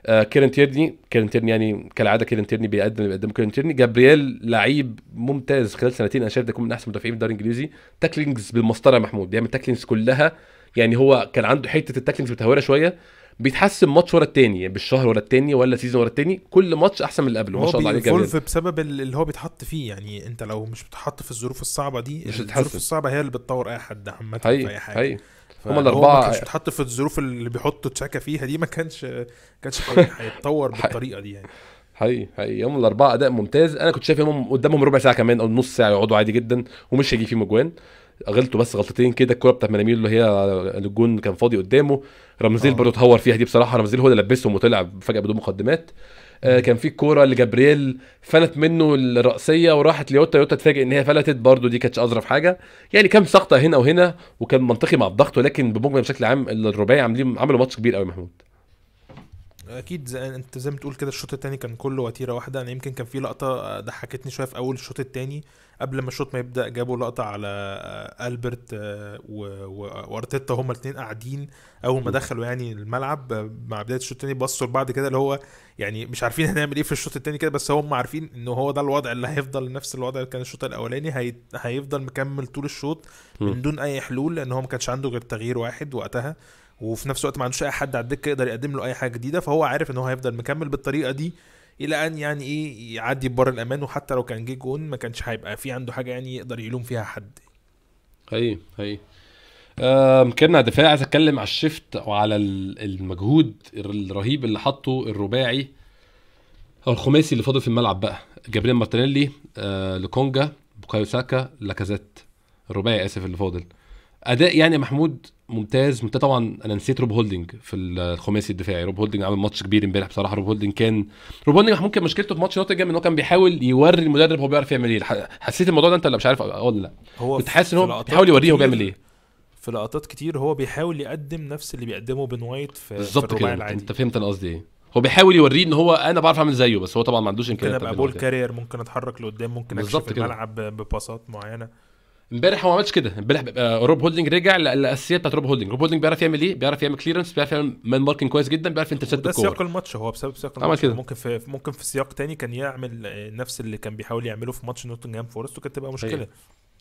كيرن تيرني. كيرن تيرني يعني كالعادة كيرن تيرني بيقدم اللي بيقدمه كيرن تيرني. جابرييل لعيب ممتاز خلال سنتين. أنا شايف ده يكون من أحسن المدافعين في الدوري الإنجليزي. tacklings بالمسطرة يا محمود. بيعمل tacklings كلها. يعني هو كان عنده حتة ال tacklings متهورة شوية. بيتحسن ماتش ورا التاني. يعني بالشهر ورا التاني ولا season ورا التاني. كل ماتش أحسن من اللي قبله. ما شاء الله عليه بي evolve بسبب ال- اللي هو بيتحط فيه. يعني أنت لو مش بتحط في الظروف الصعبة دي مش الظروف. الصعبة هي اللي بتطور أي حد عامة في أي حاجة. هي فهو هما الأربعة- ما كانش بيتحط في الظروف اللي بيحطوا تشاكا فيها دي ما كانش كانش هي- هيتطور بالطريقة دي يعني. حقيقي حقيقي. هم الأربعة أداء ممتاز. أنا كنت شايف هم قدامهم ربع ساعة كمان أو نص ساعة يقعدوا عادي جدا ومش هيجي فيهم أجوان. غلطوا بس غلطتين كده. الكوره بتاعت منامير اللي هي الجون كان فاضي قدامه. رمزيل آه. برضه اتهور فيها دي بصراحة. رمزيل هو اللي لبسهم وطلع فجأة بدون مقدمات. كان في الكوره اللي جابرييل فلت منه الرأسية وراحت ليوتا. يوتا اتفاجئ إن هي فلتت برضه دي كانتش أظرف حاجة. يعني كام سقطه هنا وهنا وكان منطقي مع الضغط ولكن بمجمل بشكل عام الرباعي عاملين عملوا ماتش كبير قوي محمود. أكيد زي أنت زي ما تقول كده الشوط التاني كان كله وتيرة واحدة أنا يمكن كان في لقطة ضحكتني شوية في أول الشوط التاني قبل ما الشوط ما يبدأ جابوا لقطة على آه، ألبرت آه، وأرتيتا هما الاثنين قاعدين أول ما. دخلوا يعني الملعب مع بداية الشوط التاني بصوا لبعض كده اللي هو يعني مش عارفين هنعمل إيه في الشوط التاني كده بس هم عارفين إن هو ده الوضع اللي هيفضل نفس الوضع اللي كان الشوط الأولاني هي... هيفضل مكمل طول الشوط. من دون أي حلول لأن هو ما كانش عنده غير تغيير واحد وقتها وفي نفس الوقت ما عندوش أي حد على الدكة يقدر يقدم له أي حاجة جديدة فهو عارف إن هو هيفضل مكمل بالطريقة دي إلى أن يعني إيه يعدي بره الأمان وحتى لو كان جه جون ما كانش هيبقى في عنده حاجة يعني يقدر يلوم فيها حد. هي هي كنا دفاع عايز أتكلم على الشيفت وعلى ال- المجهود الرهيب اللي حطه الرباعي أو الخماسي اللي فاضل في الملعب بقى. جابرييل مارتينيلي آه لوكونجا بوكايو ساكا لاكازيت. الرباعي آسف اللي فاضل. أداء يعني محمود ممتاز ممتاز طبعا. أنا نسيت روب هولدنج في الخماسي الدفاعي. روب هولدنج عمل ماتش كبير امبارح بصراحة. روب هولدنج كان روب هولدنج محمود كان مشكلته في ماتش نوتنجهام إن هو كان بيحاول يوري المدرب هو بيعرف يعمل إيه. حسيت الموضوع ده أنت ولا مش عارف ولا لا. هو كنت حاسس إن هو بيحاول يوريه هو بيعمل إيه. في لقطات كتير هو بيحاول يقدم نفس اللي بيقدمه بن وايت في, بالظبط كده. أنت فهمت أنا قصدي إيه. هو بيحاول يوريه إن هو أنا بعرف أعمل زيه بس هو طبعا ما عندوش ممكن امكانيات أبقى تعمل ball carrier ممكن أتحرك لقدام ممكن أكشف. الملعب بباصات معينة. امبارح هو ما عملش كده. امبارح آه، روب هولدنج رجع للاساسيات بتاعت روب هولدنج روب هولدنج بيعرف يعمل إيه؟ بيعرف يعمل clearance بيعرف يعمل man marking كويس جدا بيعرف intercept وده الكور سياق الماتش هو بسبب سياق الماتش. كده. ممكن في ممكن في سياق تاني كان يعمل آه، نفس اللي كان بيحاول يعمله في ماتش نوتنجهام فورست وكانت تبقى مشكلة.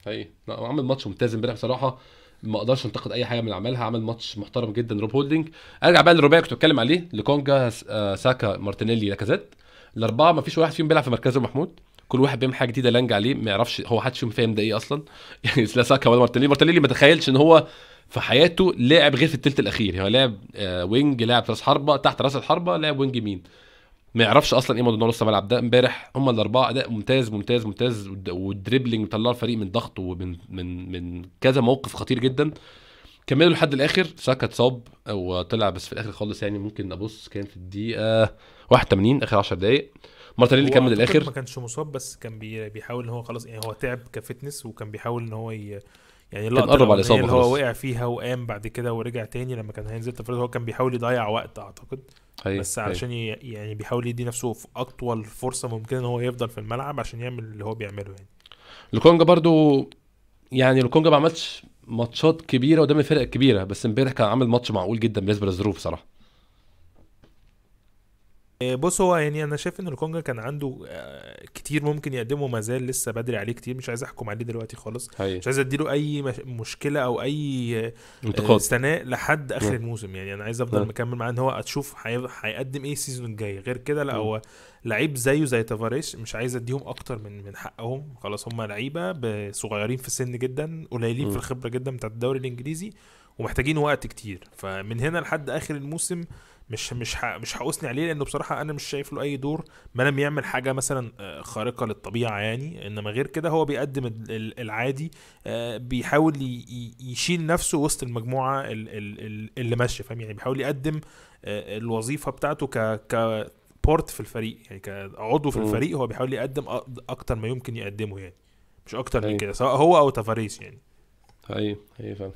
إيه لا هو عمل ماتش ممتاز امبارح بصراحة. ما أقدرش انتقد أي حاجة من عملها. عمل ماتش محترم جدا روب هولدنج أرجع بقى للرباعي كنت بتكلم عليه لوكونجا آه، ساكا مارتينيلي لاكازيت. الأربعة ما فيش واحد فيهم بيلعب في مركزه محمود. كل واحد بيعمل حاجة جديدة لانج عليه ما يعرفش هو حدش فاهم ده إيه أصلا. يعني لا ساكا ولا مارتينيلي. مارتينيلي ما تخيلش إن هو في حياته لعب غير في الثلث الأخير. هو لعب آه، wing لعب راس حربة تحت راس الحربة لعب wing يمين. ما يعرفش أصلا إيه موضوع نص الملعب ده. امبارح هم الأربعة أداء ممتاز ممتاز ممتاز والد- وال dribbling طلعوا الفريق من ضغط ومن من من كذا موقف خطير جدا. كملوا لحد الآخر. ساكا اتصاب أو طلع بس في الآخر خالص يعني. ممكن أبص كان في الدقيقة 81 آخر 10 دقائق مارتينيلي كمل الآخر ما كانش مصاب بس كان بي بيحاول إن هو خلاص يعني هو تعب ك fitness وكان بيحاول إن هو ي... يعني اللقطه قرب على الإصابة اللي هو. وقع فيها وقام بعد كده ورجع تاني لما كان هينزل تفريط هو كان بيحاول يضيع وقت أعتقد هي بس هي. علشان ي... يعني بيحاول يدي نفسه في أطول فرصة ممكنة إن هو يفضل في الملعب عشان يعمل اللي هو بيعمله يعني لوكونجا برضو يعني لوكونجا ما عملش ماتشات كبيرة قدام الفرق الكبيرة بس امبارح كان عامل ماتش معقول جدا بالنسبة للظروف صراحة بص هو يعني أنا شايف إن لوكونجا كان عنده آه، كتير ممكن يقدمه ما زال لسه بدري عليه كتير. مش عايز أحكم عليه دلوقتي خالص. هي مش عايز أديله أي مش- مشكلة أو أي آه، انتقاد. ثناء لحد آخر نعم. الموسم. يعني أنا عايز أفضل نعم. مكمل معاه إن هو أشوف هي- هيقدم إيه ال season الجاي. غير كده لا. هو لعيب زيه زي تافاريش مش عايز أديهم أكتر من من حقهم. خلاص هم لعيبة صغيرين في السن جدا قليلين. في الخبرة جدا بتاعت الدوري الإنجليزي ومحتاجين وقت كتير. فمن هنا لحد آخر الموسم مش مش مش هأثني عليه لأنه بصراحة أنا مش شايف له أي دور ما لم يعمل حاجة مثلا آه، خارقة للطبيعة يعني إنما غير كده هو بيقدم ال- ال- العادي آه، بيحاول يشيل نفسه وسط المجموعة ال- ال- ال- اللي ماشية فاهم يعني بيحاول يقدم آه، الوظيفة بتاعته ك ك بورت في الفريق يعني كعضو في. الفريق هو بيحاول يقدم أكتر ما يمكن يقدمه يعني مش أكتر من أيوة. كده سواء هو أو تافاريس يعني هي هي فعلا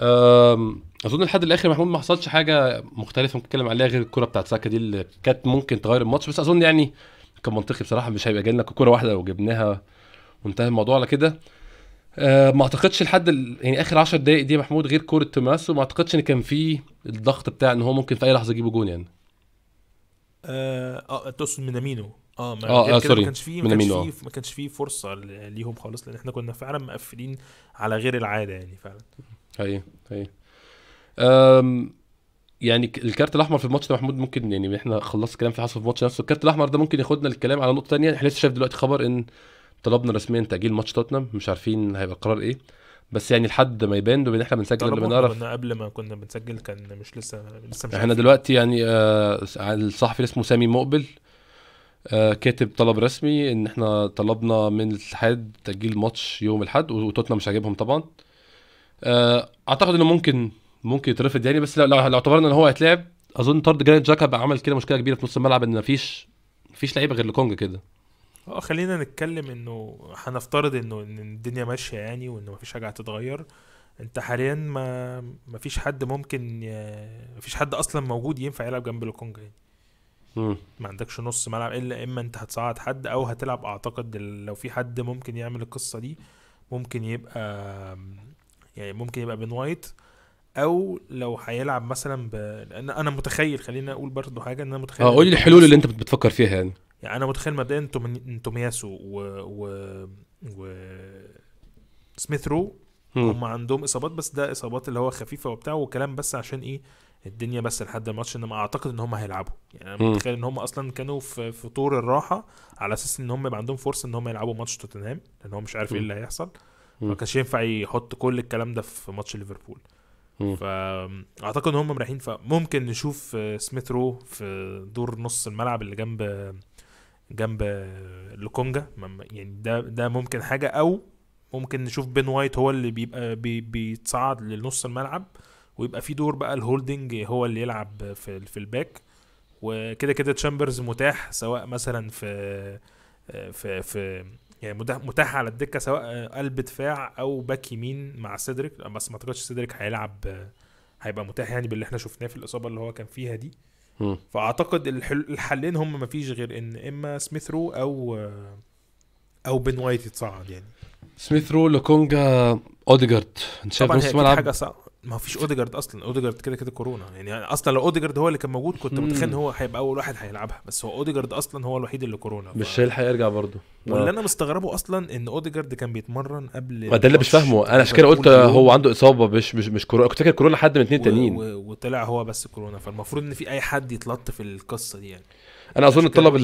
أظن لحد الآخر محمود ما حصلش حاجة مختلفة ممكن نتكلم عليها غير الكرة بتاعت ساكا دي اللي كانت ممكن تغير الماتش. بس أظن يعني كان منطقي بصراحة مش هيبقى جالنا كورة واحدة لو جبناها. وانتهى الموضوع على كده. أه، ما أعتقدش لحد ال... يعني آخر 10 دقائق دي محمود غير كورة توماسو ما أعتقدش إن كان في الضغط بتاع إن هو ممكن في أي لحظة يجيبوا جون يعني. أه آه تقصد مينامينو آه ما آه، آه، sorry. ما كانش فيه ما كانش فيه ما كانش فيه فرصة ليهم خالص لأن إحنا كنا فعلا مقفلين على غير العادة يعني فعلا. هي هي يعني الكارت الأحمر في الماتش ده محمود ممكن يعني إحنا خلصت الكلام في حصل في الماتش نفسه. الكارت الأحمر ده ممكن ياخدنا للكلام على نقطة تانية. إحنا لسه شايف دلوقتي خبر إن طلبنا رسميا تأجيل ماتش توتنهام. مش عارفين هيبقى القرار إيه. بس يعني لحد ما يبان وبين إحنا بنسجل قبل ما طلبوا نعرف كنا قبل ما كنا بنسجل كان مش لسه لسه مش إحنا. دلوقتي يعني آه الصحفي اللي اسمه سامي مقبل آه كاتب طلب رسمي إن إحنا طلبنا من الاتحاد تأجيل ماتش يوم الأحد وتوتنهام مش عاجبهم طبعا. آه أعتقد إنه ممكن ممكن يترفض يعني بس لو لو اعتبرنا إن هو هيتلعب أظن طرد جرانيت جاكا بقى عمل كده مشكلة كبيرة في نص الملعب إن مفيش مفيش لعيبة غير لكونجا كده. آه خلينا نتكلم إنه هنفترض إنه إن الدنيا ماشية يعني وانه مفيش حاجة هتتغير. أنت حاليا ما مفيش حد ممكن ي- مفيش حد أصلا موجود ينفع يلعب جنب لوكونجا يعني. مم. ما عندكش نص ملعب إلا إما أنت هتصعد حد أو هتلعب أعتقد لو في حد ممكن يعمل القصة دي ممكن يبقى يعني ممكن يبقى بن وايت أو لو هيلعب مثلا ب... لأن أنا متخيل خلينا أقول برضو حاجة إن أنا متخيل آه قول لي الحلول اللي أنت بتفكر فيها يعني يعني أنا متخيل مبدئيا تومي- تومياسو و و و سميث رو. هم عندهم إصابات بس ده إصابات اللي هو خفيفة وبتاع وكلام بس عشان إيه الدنيا بس لحد الماتش إنما أعتقد إن هم هيلعبوا يعني أنا. متخيل إن هم أصلا كانوا في في طور الراحة على أساس إن هم يبقى عندهم فرصة إن هم يلعبوا ماتش توتنهام لأن هو مش عارف إيه. اللي هيحصل. ما كانش ينفع يحط كل الكلام ده في ماتش ليفربول. فاعتقد إن هم مريحين فممكن نشوف آه، سميث رو في دور نص الملعب اللي جنب جنب لوكونجا. ما- ما- يعني ده ده ممكن حاجة أو ممكن نشوف بين وايت هو اللي بيبقى بي بيتصعد لنص الملعب ويبقى في دور بقى هولدنج هو اللي يلعب في في الباك. وكده كده تشامبرز متاح سواء مثلا في في في يعني متاح, على الدكة سواء قلب دفاع أو باك يمين مع سيدريك. بس ما أعتقدش سيدريك هيلعب هيبقى متاح يعني باللي إحنا شفناه في الإصابة اللي هو كان فيها دي. مم. فأعتقد الحل... الحلين هم ما فيش غير إن إما سميث رو أو أو بن وايت يتصعد يعني. سميث رو لوكونجا أوديجارد. أنت شايف نص ملعب؟ حاجة صعبة. ما فيش اوديجارد أصلا. اوديجارد كده كده كورونا. يعني أصلا لو اوديجارد هو اللي كان موجود كنت. متخيل إن هو هيبقى أول واحد هيلعبها. بس هو اوديجارد أصلا هو الوحيد اللي كورونا. ف- مش هيلحق يرجع برضه. واللي آه. أنا مستغربه أصلا إن اوديجارد كان بيتمرن قبل ما ده اللي مش فاهمه. أنا عشان كده قلت هو عنده إصابة مش مش مش كورونا. كنت فاكر كورونا حد من اتنين و- تانيين. و- وطلع هو بس كورونا. فالمفروض إن في أي حد يتلط في القصة دي يعني. أنا أظن الطلب.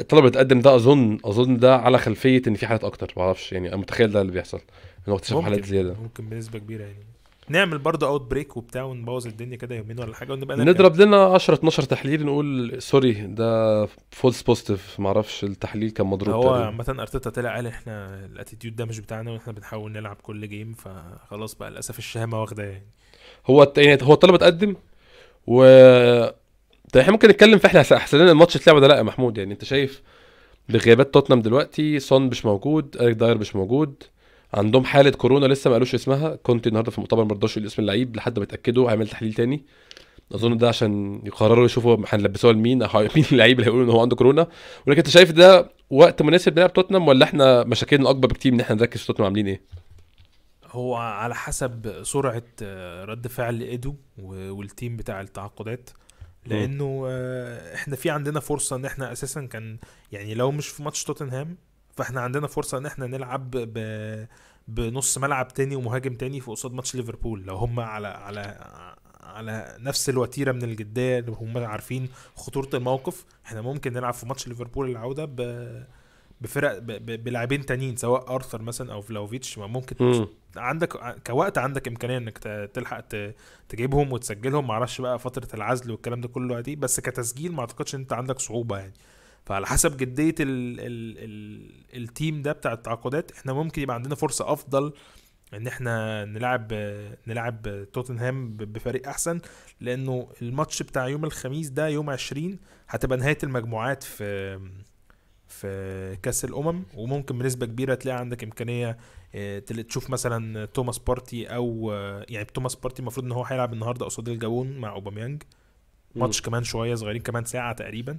الطلب اللي اتقدم ده اظن أظن ده على خلفية إن في حالات أكتر. ما أعرفش يعني. أنا متخيل ده اللي بيحصل. إن هو اكتشف حالات زيادة. ممكن بنسبة كبيرة يعني. نعمل برضه outbreak وبتاع ونبوظ الدنيا كده يومين ولا حاجة ونبقى. نضرب لنا 10 12 تحليل نقول sorry ده false positive ما أعرفش التحليل كان مضروب هو. عامة أرتيتا طلع قال إحنا ال attitude ده مش بتاعنا وإحنا بنحاول نلعب كل game فخلاص بقى للأسف الشهامة واخدة يعني هو يعني هو الطلب اتقدم و طيب إحنا ممكن نتكلم في إحنا أحسن لنا الماتش اتلعب ولا لأ يا محمود يعني أنت شايف بغيابات توتنهام دلوقتي سون مش موجود إريك داير مش موجود عندهم حالة كورونا لسه ما قالوش اسمها. كنت النهارده في المؤتمر ما رضاش اسم اللعيب لحد ما يتأكدوا. هيعمل تحليل تاني. أظن ده عشان يقرروا يشوفوا هنلبسوها لمين أو مين اللعيب اللي هيقولوا إن هو عنده كورونا. ولكن أنت شايف ده وقت مناسب نلعب توتنهام ولا إحنا مشاكلنا أكبر بكتير إن إحنا نركز في توتنهام عاملين إيه؟ هو على حسب سرعة آه، رد فعل إيدو وال team بتاع التعاقدات. لأنه آه، إحنا في عندنا فرصة إن إحنا أساسا كان يعني لو مش في ماتش توتنهام فاحنا عندنا فرصة ان إحنا نلعب ب بنص ملعب تاني ومهاجم تاني في قصاد ماتش ليفربول. لو هم على على على نفس الوتيرة من الجديه اللي هم عارفين خطورة الموقف إحنا ممكن نلعب في ماتش ليفربول العودة ب بفرق بلاعبين تانيين سواء أرثر مثلا أو فلاوفيتش. ما ممكن مم. عندك كوقت عندك إمكانية إنك تلحق ت- تجيبهم وتسجلهم. معرفش بقى فترة العزل والكلام ده كله دي بس كتسجيل ما أعتقدش إن أنت عندك صعوبة يعني. فعلى حسب جدية ال ال ال ال team ده بتاع التعاقدات إحنا ممكن يبقى عندنا فرصة أفضل إن إحنا نلعب نلعب توتنهام بفريق أحسن لأنه الماتش بتاع يوم الخميس ده يوم 20 هتبقى نهاية المجموعات في في كأس الأمم وممكن بنسبة كبيرة تلاقي عندك إمكانية آه، تشوف مثلا توماس بارتي أو آه، يعني توماس بارتي المفروض إن هو هيلعب النهارده قصاد الجابون مع أوباميانج. ماتش كمان شوية صغيرين كمان ساعة تقريبا.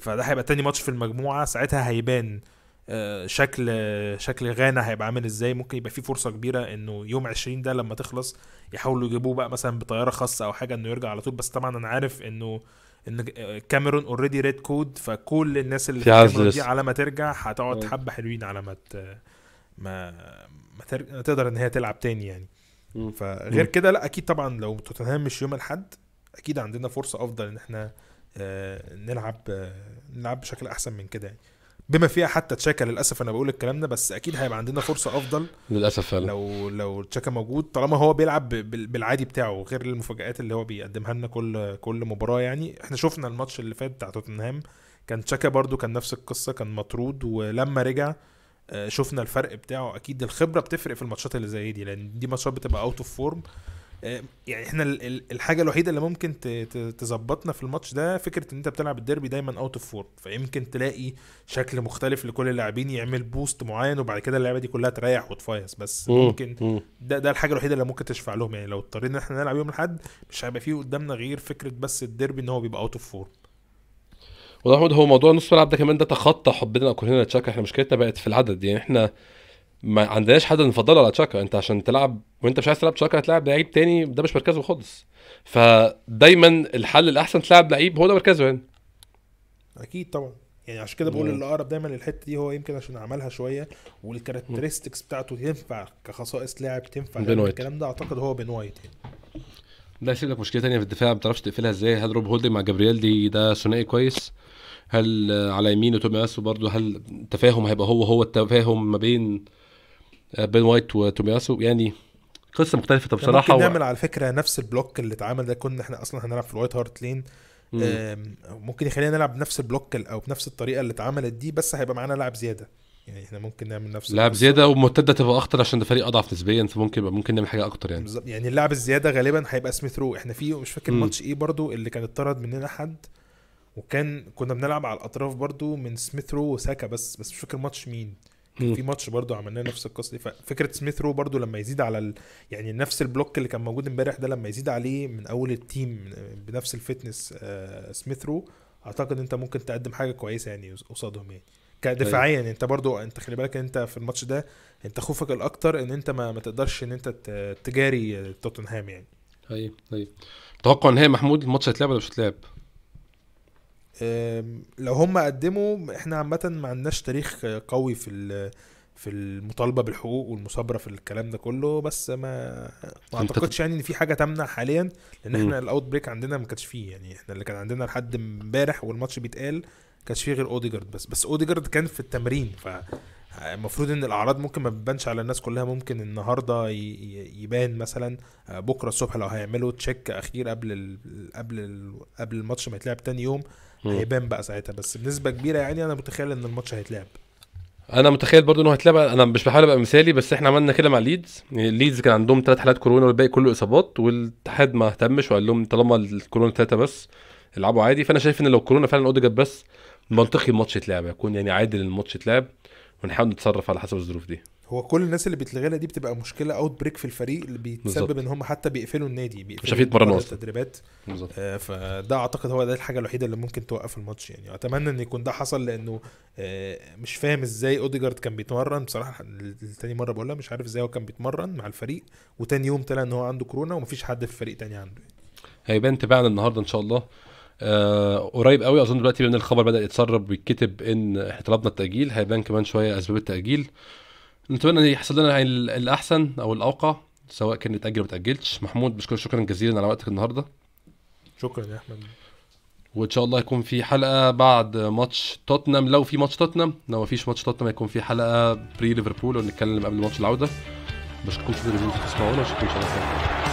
فده هيبقى تاني ماتش في المجموعة ساعتها هيبان آه، شكل شكل غانا هيبقى عامل إزاي ممكن يبقى في فرصة كبيرة انه يوم 20 ده لما تخلص يحاولوا يجيبوه بقى مثلا بطيارة خاصة أو حاجة إنه يرجع على طول بس طبعا أنا عارف إنه إن آه، كاميرون already red code فكل الناس اللي في دي. على ما ترجع هتقعد. حبة حلوين على ما ما ما تر- تقدر إن هي تلعب تاني يعني. فغير. كده لا أكيد طبعا لو توتنهام مش يوم الأحد أكيد عندنا فرصة أفضل إن إحنا نلعب آه، نلعب بشكل أحسن من كده يعني. بما فيها حتى تشاكا للأسف أنا بقول الكلام ده بس أكيد هيبقى عندنا فرصة أفضل. للأسف فعلا. لو لو تشاكا موجود طالما هو بيلعب بالعادي بتاعه غير المفاجآت اللي هو بيقدمها لنا كل كل مباراة يعني. إحنا شفنا الماتش اللي فات بتاع توتنهام كان تشاكا برضو كان نفس القصة كان مطرود ولما رجع آه، شفنا الفرق بتاعه. أكيد الخبرة بتفرق في الماتشات اللي زي دي لأن دي ماتشات بتبقى out of form يعني إحنا ال- ال- الحاجة الوحيدة اللي ممكن تظبطنا في الماتش ده فكرة إن أنت بتلعب الديربي دايما out of form فيمكن تلاقي شكل مختلف لكل اللاعبين يعمل boost معين وبعد كده اللعبة دي كلها تريح وتفايص. بس مم. ممكن مم. ده ده الحاجة الوحيدة اللي ممكن تشفع لهم. يعني لو اضطرينا إن إحنا نلعب يوم الأحد مش هيبقى فيه قدامنا غير فكرة بس الديربي إن هو بيبقى out of form والله محمود هو موضوع نص الملعب ده كمان ده تخطى حبنا أو كرهنا لتشاكا إحنا مشكلتنا بقت في العدد. يعني إحنا ما عندناش حد نفضله على تشاكا. انت عشان تلعب وانت مش عايز تلعب تشاكا هتلعب لعيب تاني ده مش مركزه خالص. فدايما الحل الأحسن تلعب لعيب هو ده مركزه يعني. أكيد طبعا. يعني عشان كده بقول. اللي أقرب دايما للحتة دي هو يمكن عشان عملها شوية وال characteristics بتاعته تنفع كخصائص لاعب تنفع. الكلام ده. أعتقد هو بين وايت يعني. ده يسيب لك مشكلة تانية في الدفاع ما بتعرفش تقفلها إزاي. هل روب هولدنج مع جابرييل دي ده ثنائي كويس؟ هل على يمينه تومياسو برضه هل التفاهم هيبقى هو هو التفاهم ما بين آه، بين وايت وتومياسو. يعني قصة مختلفة إحنا بصراحة ممكن و... نعمل على فكرة نفس ال block اللي اتعمل ده. كنا إحنا أصلا هنلعب في الوايت هارت لين. ممكن يخلينا نلعب بنفس ال block ال- أو بنفس الطريقة اللي اتعملت دي بس هيبقى معانا لاعب زيادة. يعني إحنا ممكن نعمل نفس القصة. زيادة ومرتدة تبقى أخطر عشان ده فريق أضعف نسبيا فممكن يبقى ممكن نعمل حاجة أكتر يعني. بالظبط. يعني اللاعب الزيادة غالبا هيبقى سميث رو. إحنا في مش فاكر. ماتش إيه برضو اللي كان اتطرد مننا حد وكان كنا بنلعب على الأطراف برضو من سميث رو وساكا بس بس مش فاكر ماتش مين. في ماتش برضو عملنا نفس القصة دي. ففكرة سميث رو برضو لما يزيد على ال... يعني نفس ال block اللي كان موجود امبارح ده لما يزيد عليه من أول ال team بنفس ال fitness آه سميث رو أعتقد أنت ممكن تقدم حاجة كويسة يعني قصادهم يعني. كدفاعيا أنت برضو أنت خلي بالك أنت في الماتش ده أنت خوفك الأكتر إن أنت ما, ما تقدرش إن أنت تجاري توتنهام يعني. أيوه أيوه توقع ان هي محمود الماتش هيتلعب ولا مش هيتلعب؟ لو هم قدموا إحنا عامة ما عندناش تاريخ قوي في في المطالبة بالحقوق والمثابرة في الكلام ده كله بس ما ما اعتقدش يعني إن في حاجة تمنع حاليا لأن. إحنا ال outbreak عندنا ما كانش فيه يعني إحنا اللي كان عندنا لحد امبارح والماتش بيتقال كانش فيه غير اوديجارد بس بس اوديجارد كان في التمرين ف المفروض إن الأعراض ممكن ما بتبانش على الناس كلها ممكن النهارده يبان مثلا آه، بكرة الصبح لو هيعملوا check أخير قبل ال قبل ال قبل الماتش ما يتلعب تاني يوم. هيبان بقى ساعتها. بس بنسبة كبيرة يعني أنا متخيل إن الماتش هيتلعب. أنا متخيل برضو انه هيتلعب. أنا مش بحاول أبقى مثالي بس إحنا عملنا كده مع ليدز. ليدز كان عندهم ثلاث حالات كورونا والباقي كله إصابات والاتحاد ما اهتمش وقال لهم طالما الكورونا ثلاثة بس العبوا عادي. فأنا شايف إن لو كورونا فعلا أوديجارد بس منطقي الماتش يتلعب يكون يعني عادل الماتش يتلعب. ونحاول نتصرف على حسب الظروف دي. هو كل الناس اللي بيتلغي لها دي بتبقى مشكلة outbreak في الفريق اللي بيتسبب بالظبط. إن هم حتى بيقفلوا النادي مش بيقفلوا عارفين يتمرنوا أصلاً. التدريبات. آه، فده أعتقد هو ده الحاجة الوحيدة اللي ممكن توقف الماتش يعني. أتمنى إن يكون ده حصل لأنه آه، مش فاهم إزاي اوديجارد كان بيتمرن. بصراحة تاني مرة بقولها مش عارف إزاي هو كان بيتمرن مع الفريق وتاني يوم طلع إن هو عنده كورونا ومفيش حد في الفريق تاني عنده هيبان تباعنا النهارده إن شاء الله. آه قريب قوي. أظن دلوقتي لأن الخبر بدأ يتسرب ويتكتب إن إحنا طلبنا التأجيل هيبان كمان شوية أسباب التأجيل. نتمنى إن يحصل لنا ال- الأحسن أو الأوقع سواء كان يتأجل ما تاجلش محمود بشكرك شكرا جزيلا على وقتك النهارده. شكرا يا أحمد. وإن شاء الله يكون في حلقة بعد ماتش توتنهام. لو في ماتش توتنهام لو ما فيش ماتش توتنهام هيكون في حلقة بري ليفربول ونتكلم قبل ماتش العودة. بشكركم شكرا جزيلا تسمعونا وشكرا إن شاء الله